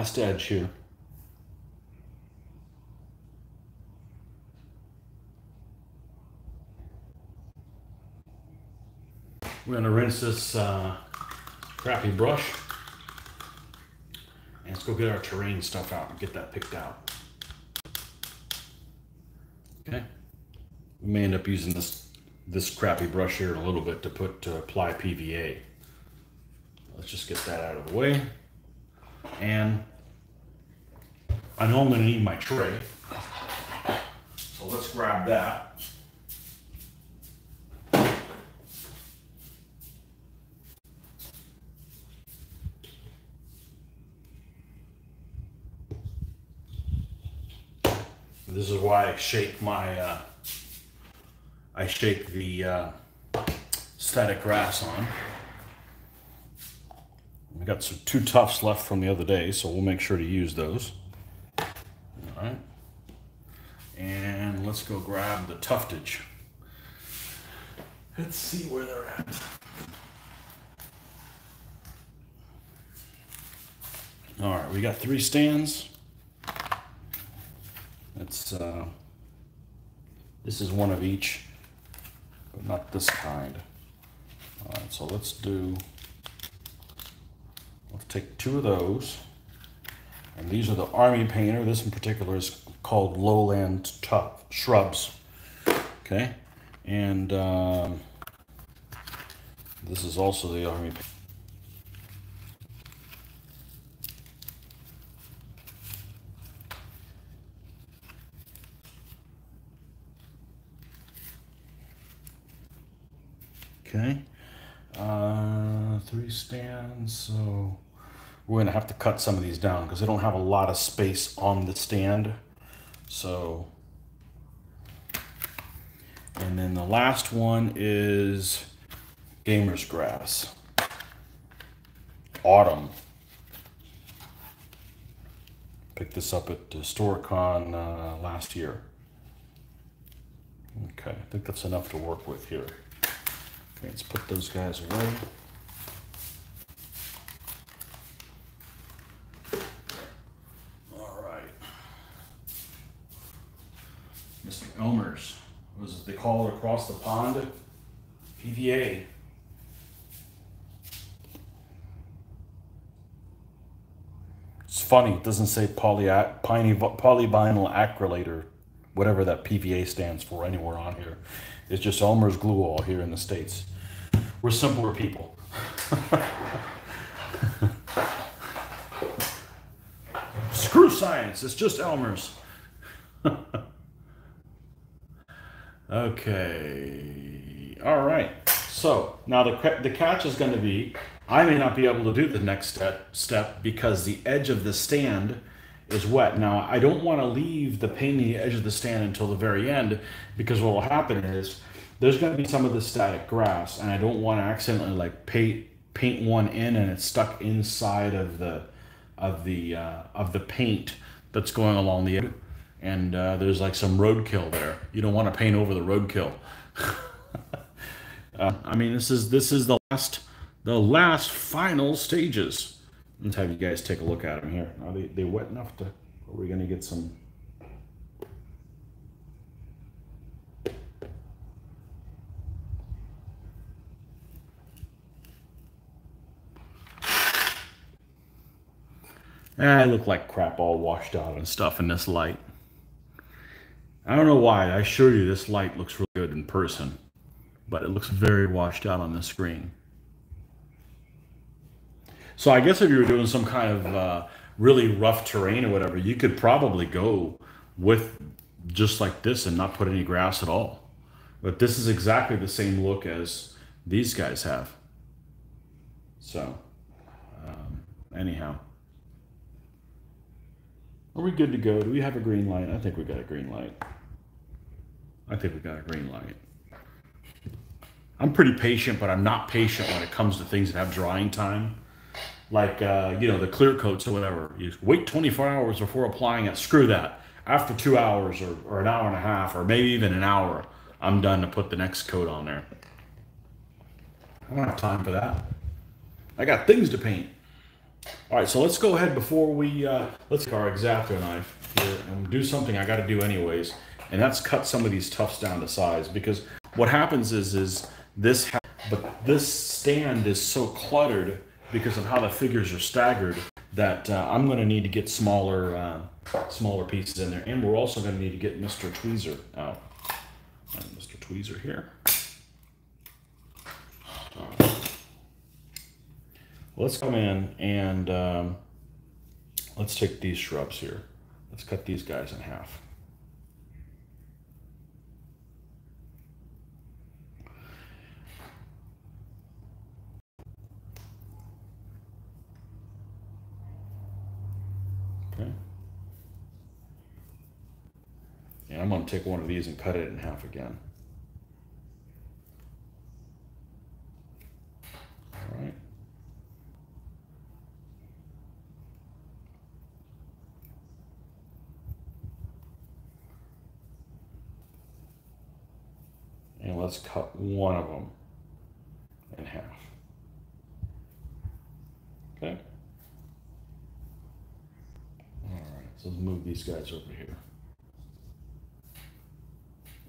Last edge here. We're gonna rinse this uh, crappy brush. And let's go get our terrain stuff out and get that picked out. Okay. We may end up using this this crappy brush here in a little bit to put to apply PVA. Let's just get that out of the way. And I know I'm gonna need my tray. So let's grab that. This is why I shake my, uh, I shake the uh, static grass on. We got some two tufts left from the other day, so we'll make sure to use those. All right. And let's go grab the tuftage. Let's see where they're at. All right, we got three stands. It's uh, this is one of each, but not this kind. All right, so let's do. Take two of those, and these are the army painter. This in particular is called lowland tough shrubs. Okay, and um, this is also the army. Painter. Okay. Uh, three stands, so we're gonna have to cut some of these down because they don't have a lot of space on the stand. So, and then the last one is Gamer's Grass. Autumn. Picked this up at Historicon uh, last year. Okay, I think that's enough to work with here. Okay, let's put those guys away. All right. Mr. Elmer's. Was they call it across the pond? PVA. It's funny, it doesn't say poly, polyvinyl acrylate or whatever that PVA stands for anywhere on here. It's just Elmer's glue all here in the States. We're simpler people. Screw science, it's just Elmer's. okay, all right. So now the, the catch is going to be, I may not be able to do the next step, step because the edge of the stand is wet. Now, I don't want to leave the painting the edge of the stand until the very end because what will happen is there's going to be some of the static grass and I don't want to accidentally like paint paint one in and it's stuck inside of the of the uh, of the paint that's going along the edge and uh, there's like some roadkill there. You don't want to paint over the roadkill. uh, I mean, this is this is the last the last final stages. Let's have you guys take a look at them here. Are they, they wet enough to, are we gonna get some? I look like crap all washed out and stuff in this light. I don't know why, I assure you this light looks really good in person, but it looks very washed out on the screen. So I guess if you were doing some kind of uh, really rough terrain or whatever, you could probably go with just like this and not put any grass at all. But this is exactly the same look as these guys have. So, um, anyhow. Are we good to go? Do we have a green light? I think we got a green light. I think we got a green light. I'm pretty patient, but I'm not patient when it comes to things that have drying time like uh, you know the clear coats or whatever. You wait 24 hours before applying it. Screw that. After two hours or, or an hour and a half or maybe even an hour, I'm done to put the next coat on there. I don't have time for that. I got things to paint. All right, so let's go ahead before we, uh, let's take our X-Acto knife here and do something I gotta do anyways. And that's cut some of these tufts down to size because what happens is, is this, but this stand is so cluttered because of how the figures are staggered that uh, I'm gonna need to get smaller, uh, smaller pieces in there. And we're also gonna need to get Mr. Tweezer out. Mr. Tweezer here. Let's come in and um, let's take these shrubs here. Let's cut these guys in half. Okay. And I'm going to take one of these and cut it in half again. All right. And let's cut one of them in half. Okay. All right, so let's move these guys over here.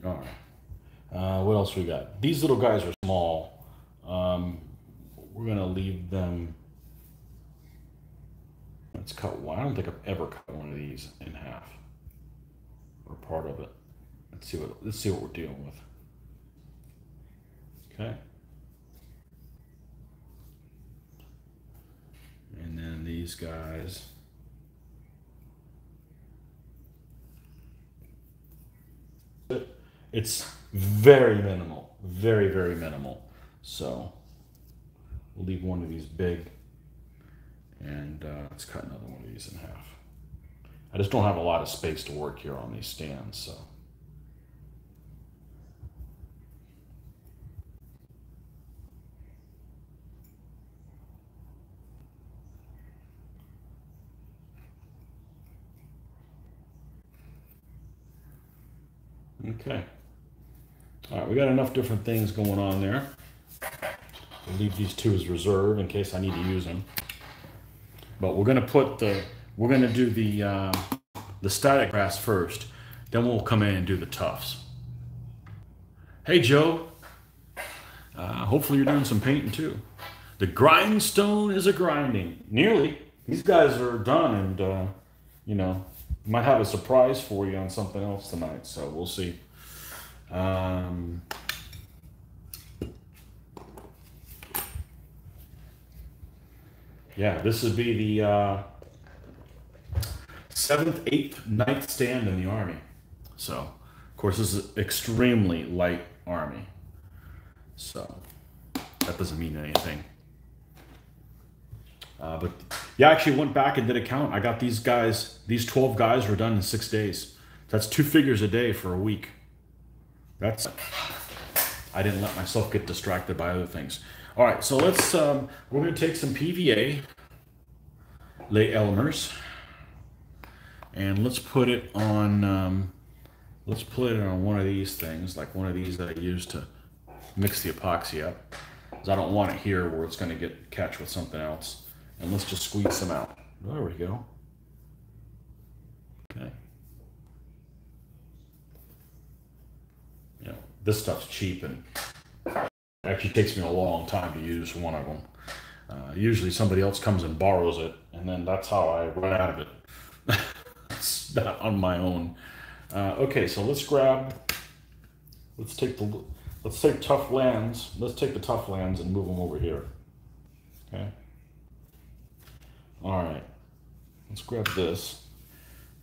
All right. Uh, what else we got? These little guys are small. Um, we're gonna leave them. Let's cut one. I don't think I've ever cut one of these in half or part of it. Let's see what let's see what we're dealing with. Okay. And then these guys. It's very minimal, very, very minimal. So we'll leave one of these big and uh, let's cut another one of these in half. I just don't have a lot of space to work here on these stands, so. Okay. All right, we got enough different things going on there. We'll leave these two as reserve in case I need to use them. But we're gonna put the, we're gonna do the, uh, the static grass first. Then we'll come in and do the tufts. Hey, Joe. Uh, hopefully you're doing some painting too. The grindstone is a grinding. Nearly. These guys are done and, uh, you know, might have a surprise for you on something else tonight, so we'll see. Um, yeah, this would be the uh, seventh, eighth, ninth stand in the army. So, of course, this is extremely light army. So, that doesn't mean anything. Uh, but yeah, I actually went back and did a count. I got these guys, these 12 guys were done in six days. That's two figures a day for a week. That's, I didn't let myself get distracted by other things. All right, so let's, um, we're gonna take some PVA, lay Elmers, and let's put it on, um, let's put it on one of these things, like one of these that I use to mix the epoxy up. Because I don't want it here where it's gonna get catch with something else. And let's just squeeze some out. There we go. Okay. You know, this stuff's cheap and actually takes me a long time to use one of them. Uh, usually somebody else comes and borrows it, and then that's how I run out of it. it's not on my own. Uh, okay, so let's grab, let's take the, let's take tough lands, let's take the tough lands and move them over here. Okay. All right, let's grab this.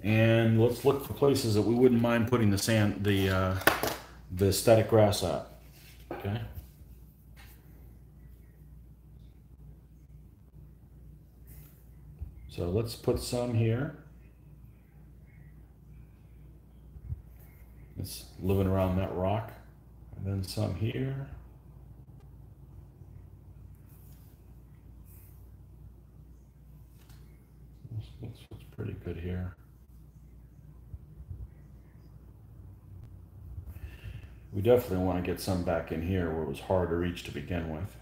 And let's look for places that we wouldn't mind putting the sand, the, uh, the static grass at, okay? So let's put some here. It's living around that rock. And then some here. Looks, looks pretty good here. We definitely want to get some back in here where it was hard to reach to begin with.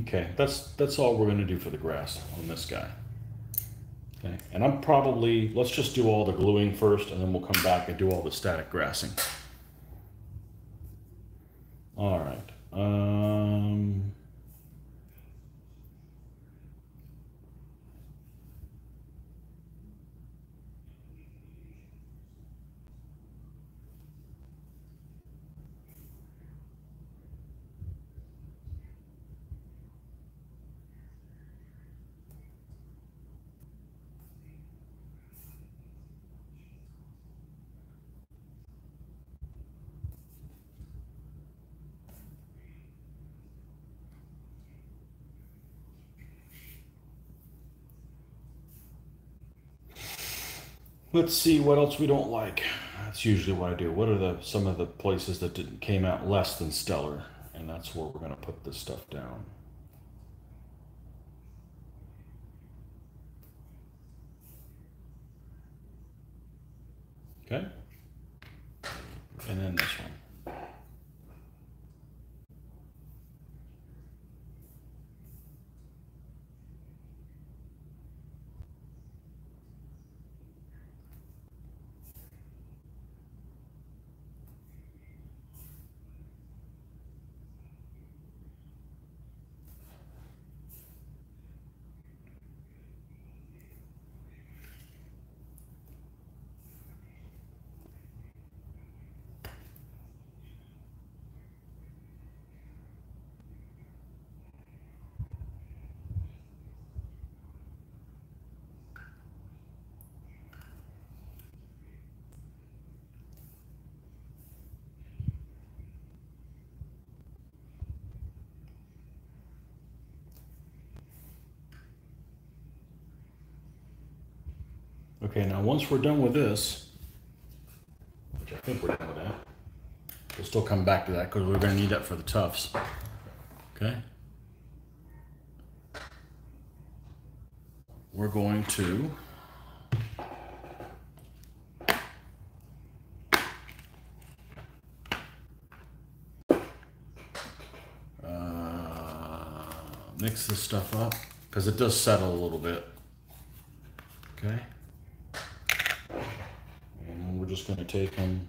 Okay, that's that's all we're gonna do for the grass on this guy. Okay, and I'm probably, let's just do all the gluing first and then we'll come back and do all the static grassing. All right. Um, Let's see what else we don't like. That's usually what I do. What are the some of the places that didn't, came out less than stellar? And that's where we're going to put this stuff down. Okay. And then this one. Okay, now once we're done with this, which I think we're done with that, we'll still come back to that because we're going to need that for the tufts. Okay? We're going to uh, mix this stuff up because it does settle a little bit. Okay? Just going to take them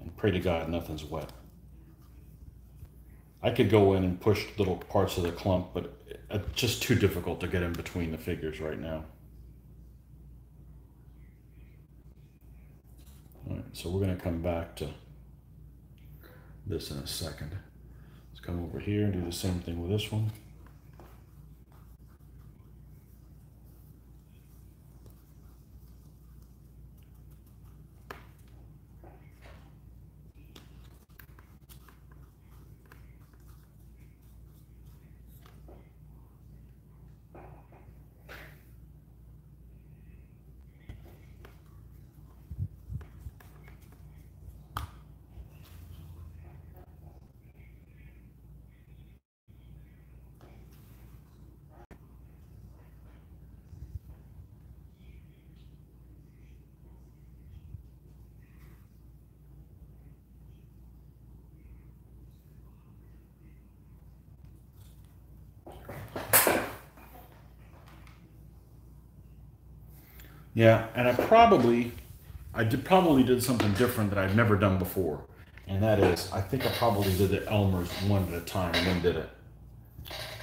and pray to God nothing's wet. I could go in and push little parts of the clump, but it's just too difficult to get in between the figures right now. All right, so we're going to come back to this in a second. Let's come over here and do the same thing with this one. Yeah, and I probably, I did probably did something different that I've never done before, and that is, I think I probably did the Elmer's one at a time and then did it.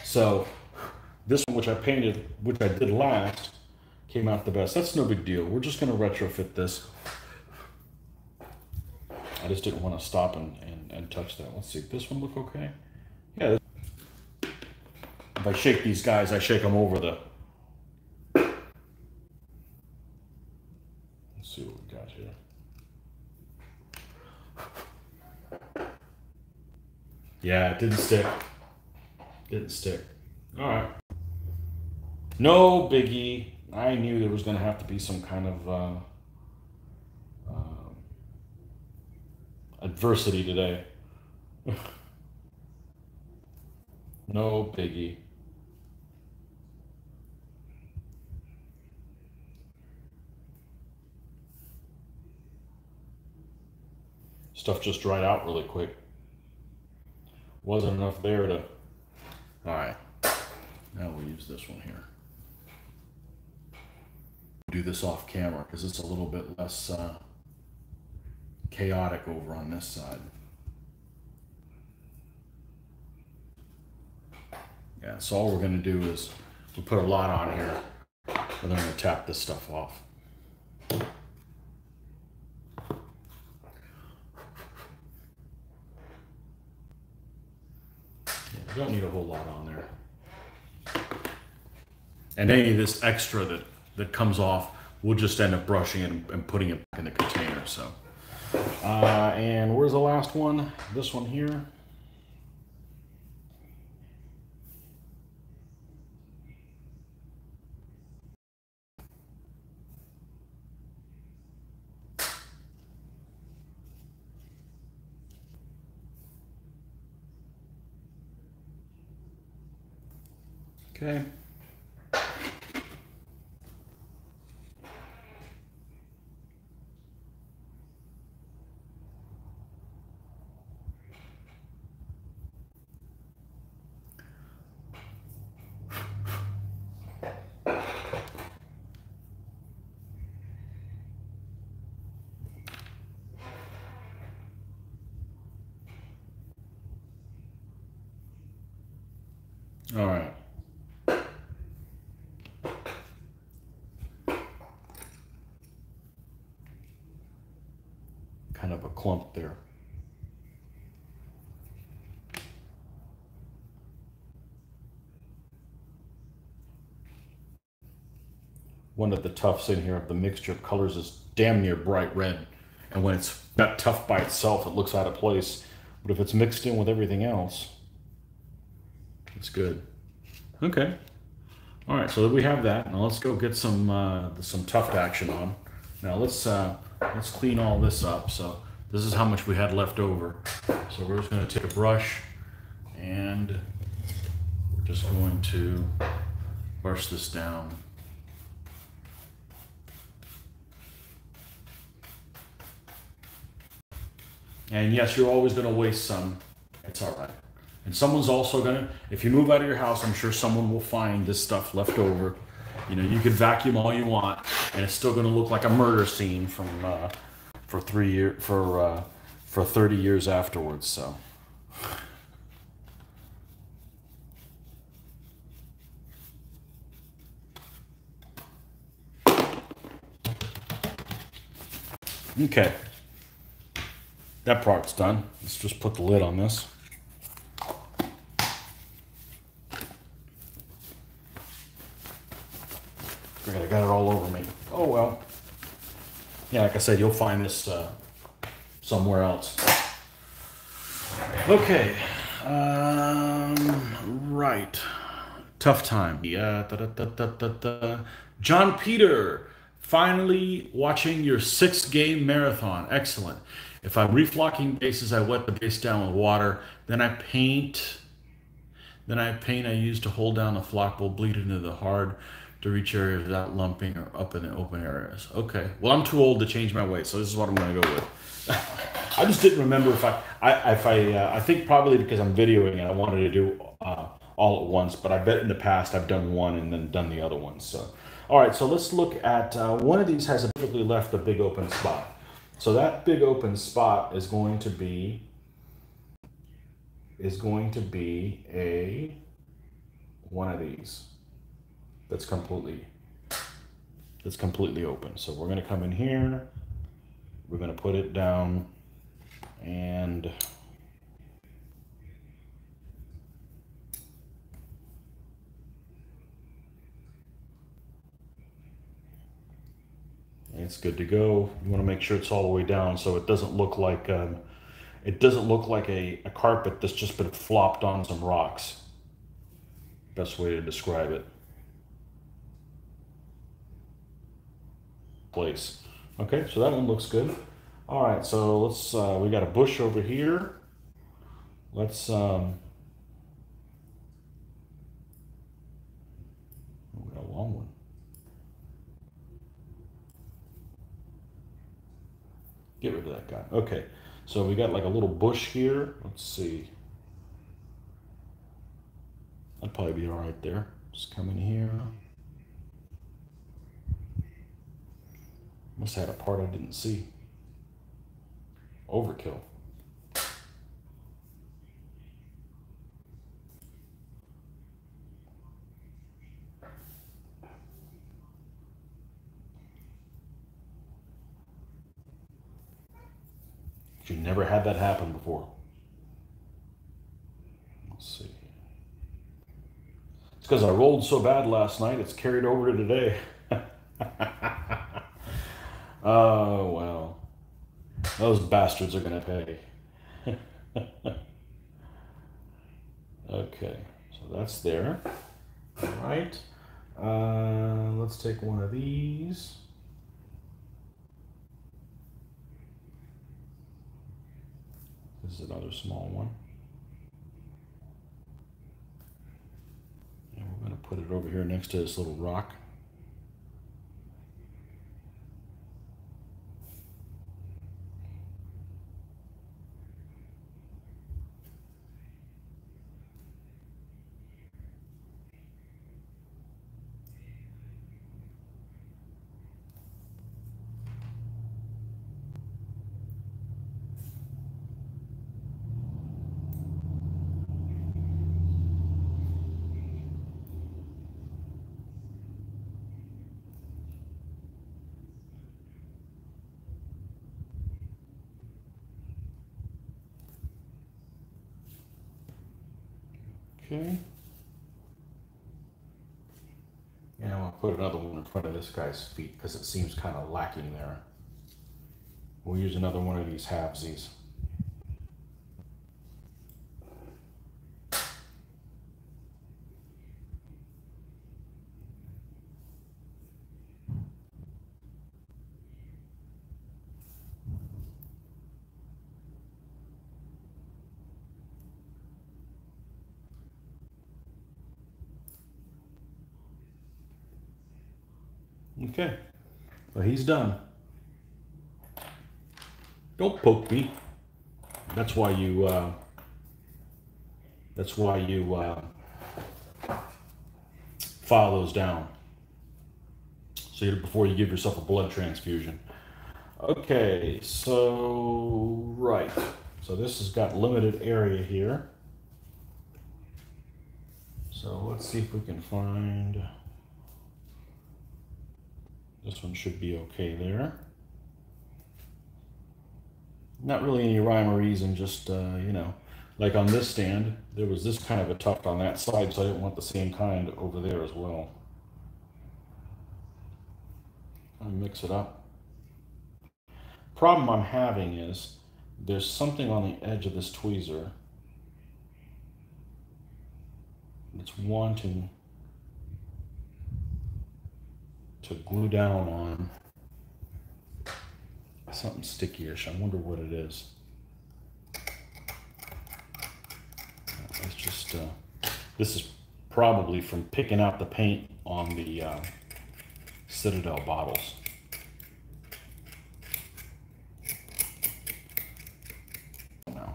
So, this one, which I painted, which I did last, came out the best. That's no big deal. We're just going to retrofit this. I just didn't want to stop and, and, and touch that. Let's see, if this one look okay? Yeah. If I shake these guys, I shake them over the see what we got here. Yeah, it didn't stick. Didn't stick. All right. No biggie. I knew there was going to have to be some kind of uh, uh, adversity today. no biggie. stuff just dried out really quick. Wasn't enough there to All right, now we'll use this one here. Do this off camera because it's a little bit less uh, chaotic over on this side. Yeah, so all we're gonna do is we put a lot on here, and then we're gonna tap this stuff off. You don't need a whole lot on there. And any of this extra that, that comes off, we'll just end up brushing it and, and putting it back in the container, so. Uh, and where's the last one? This one here. Okay. All right. Kind of a clump there. One of the tufts in here of the mixture of colors is damn near bright red. And when it's not tough by itself, it looks out of place. But if it's mixed in with everything else, it's good. Okay. All right, so we have that. Now let's go get some uh, some tuft action on. Now let's uh, let's clean all this up. So this is how much we had left over. So we're just going to take a brush and we're just going to brush this down. And yes, you're always going to waste some. It's all right. And someone's also gonna, if you move out of your house, I'm sure someone will find this stuff left over. You know, you can vacuum all you want, and it's still gonna look like a murder scene from uh, for three year for uh, for 30 years afterwards. So. Okay. That part's done. Let's just put the lid on this. Great, I got it all over me. Oh well. Yeah, like I said, you'll find this uh, somewhere else. Okay. Um, right. Tough time. Yeah. Da, da, da, John Peter, finally watching your six game marathon. Excellent. If I'm reflocking bases, I wet the base down with water. Then I paint. Then I paint I use to hold down the flock will bleed into the hard to reach areas without lumping or up in the open areas. Okay. Well, I'm too old to change my weight, so this is what I'm going to go with. I just didn't remember if I, I if I, uh, I think probably because I'm videoing it, I wanted to do uh, all at once, but I bet in the past I've done one and then done the other one. So, all right. So let's look at uh, one of these has typically left a big open spot. So that big open spot is going to be is going to be a one of these that's completely that's completely open. So we're going to come in here, we're going to put it down and it's good to go. You want to make sure it's all the way down so it doesn't look like um, it doesn't look like a, a carpet that's just been flopped on some rocks. Best way to describe it. Place. Okay, so that one looks good. All right, so let's, uh, we got a bush over here. Let's, um, we got a long one. Get rid of that guy. Okay, so we got like a little bush here. Let's see. That'd probably be all right there. Just come in here. Must have had a part I didn't see. Overkill. You never had that happen before. Let's see. It's because I rolled so bad last night, it's carried over to today. oh, well. Those bastards are going to pay. okay, so that's there. All right. Uh, let's take one of these. This is another small one. And we're going to put it over here next to this little rock. Okay. And I'm going to put another one in front of this guy's feet because it seems kind of lacking there. We'll use another one of these halvesies. Okay, well, he's done. Don't poke me. That's why you, uh, that's why you uh, file those down. So before you give yourself a blood transfusion. Okay, so, right. So this has got limited area here. So let's see if we can find... This one should be okay there. Not really any rhyme or reason, just, uh, you know, like on this stand, there was this kind of a tuft on that side, so I didn't want the same kind over there as well. I'll mix it up. Problem I'm having is there's something on the edge of this tweezer that's wanting to glue down on something sticky-ish. I wonder what it is. It's just, uh, this is probably from picking out the paint on the uh, Citadel bottles. Now,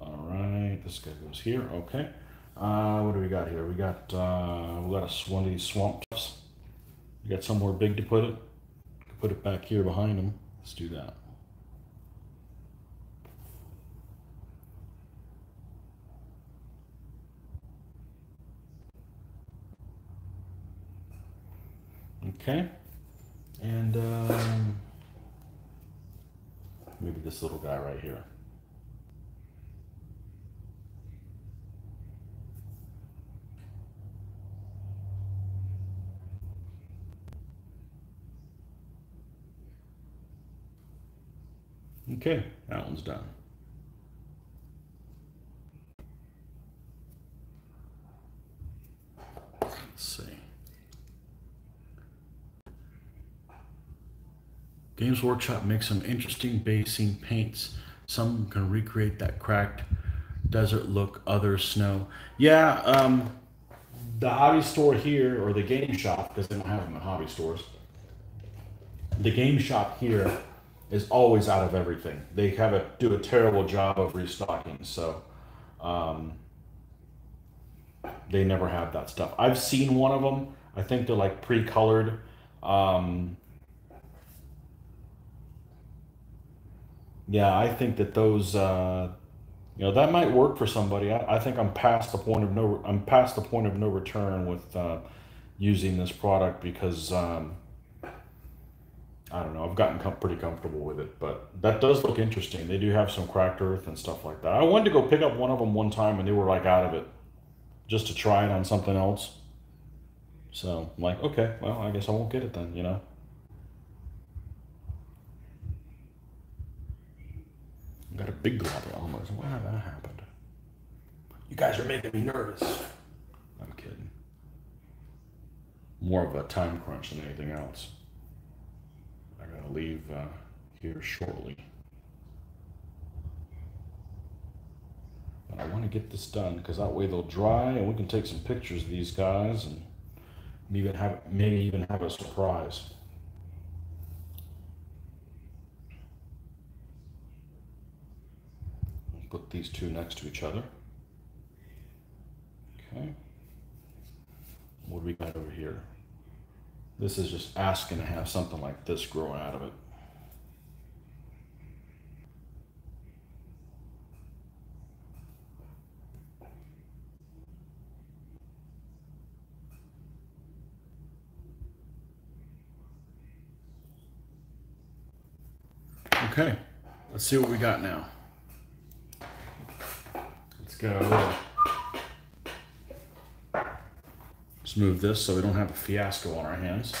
all right, this guy goes here, okay. Uh, what do we got here? We got, uh, we got a, one of these swamp got somewhere big to put it? Put it back here behind him. Let's do that. Okay. And um, maybe this little guy right here. Okay, that one's done. Let's see. Games Workshop makes some interesting basing paints. Some can recreate that cracked desert look, others snow. Yeah, um, the hobby store here, or the game shop, because they don't have them at hobby stores, the game shop here is always out of everything. They have a do a terrible job of restocking. So, um, they never have that stuff. I've seen one of them. I think they're like pre-colored. Um, yeah, I think that those, uh, you know, that might work for somebody. I, I think I'm past the point of no, I'm past the point of no return with uh, using this product because um, I don't know. I've gotten com- pretty comfortable with it, but that does look interesting. They do have some cracked earth and stuff like that. I wanted to go pick up one of them one time, and they were like out of it, just to try it on something else. So I'm like, okay, well, I guess I won't get it then, you know. Got a big globular. Why did that happen? You guys are making me nervous. I'm kidding. More of a time crunch than anything else. Leave uh, here shortly. But I want to get this done because that way they'll dry and we can take some pictures of these guys and maybe have maybe even have a surprise. Put these two next to each other. Okay. What do we got over here? This is just asking to have something like this grow out of it. Okay, let's see what we got now. Let's go. Let's move this so we don't have a fiasco on our hands.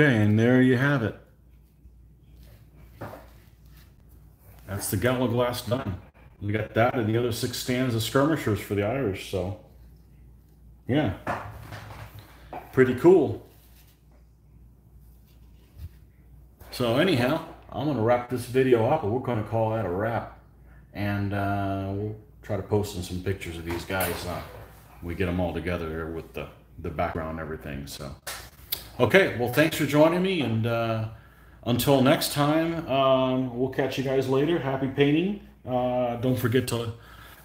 Okay, and there you have it. That's the Galloglass done. We got that and the other six stands of skirmishers for the Irish, so yeah. Pretty cool. So anyhow, I'm gonna wrap this video up, and we're gonna call that a wrap. And uh, we'll try to post in some pictures of these guys. Uh, we get them all together with the, the background and everything, so. Okay, well, thanks for joining me, and uh, until next time, um, we'll catch you guys later. Happy painting. Uh, don't forget to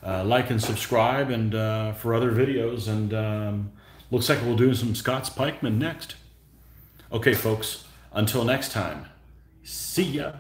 uh, like and subscribe and uh, for other videos. And um, looks like we'll do some Scots Pikemen next. Okay, folks, until next time, see ya.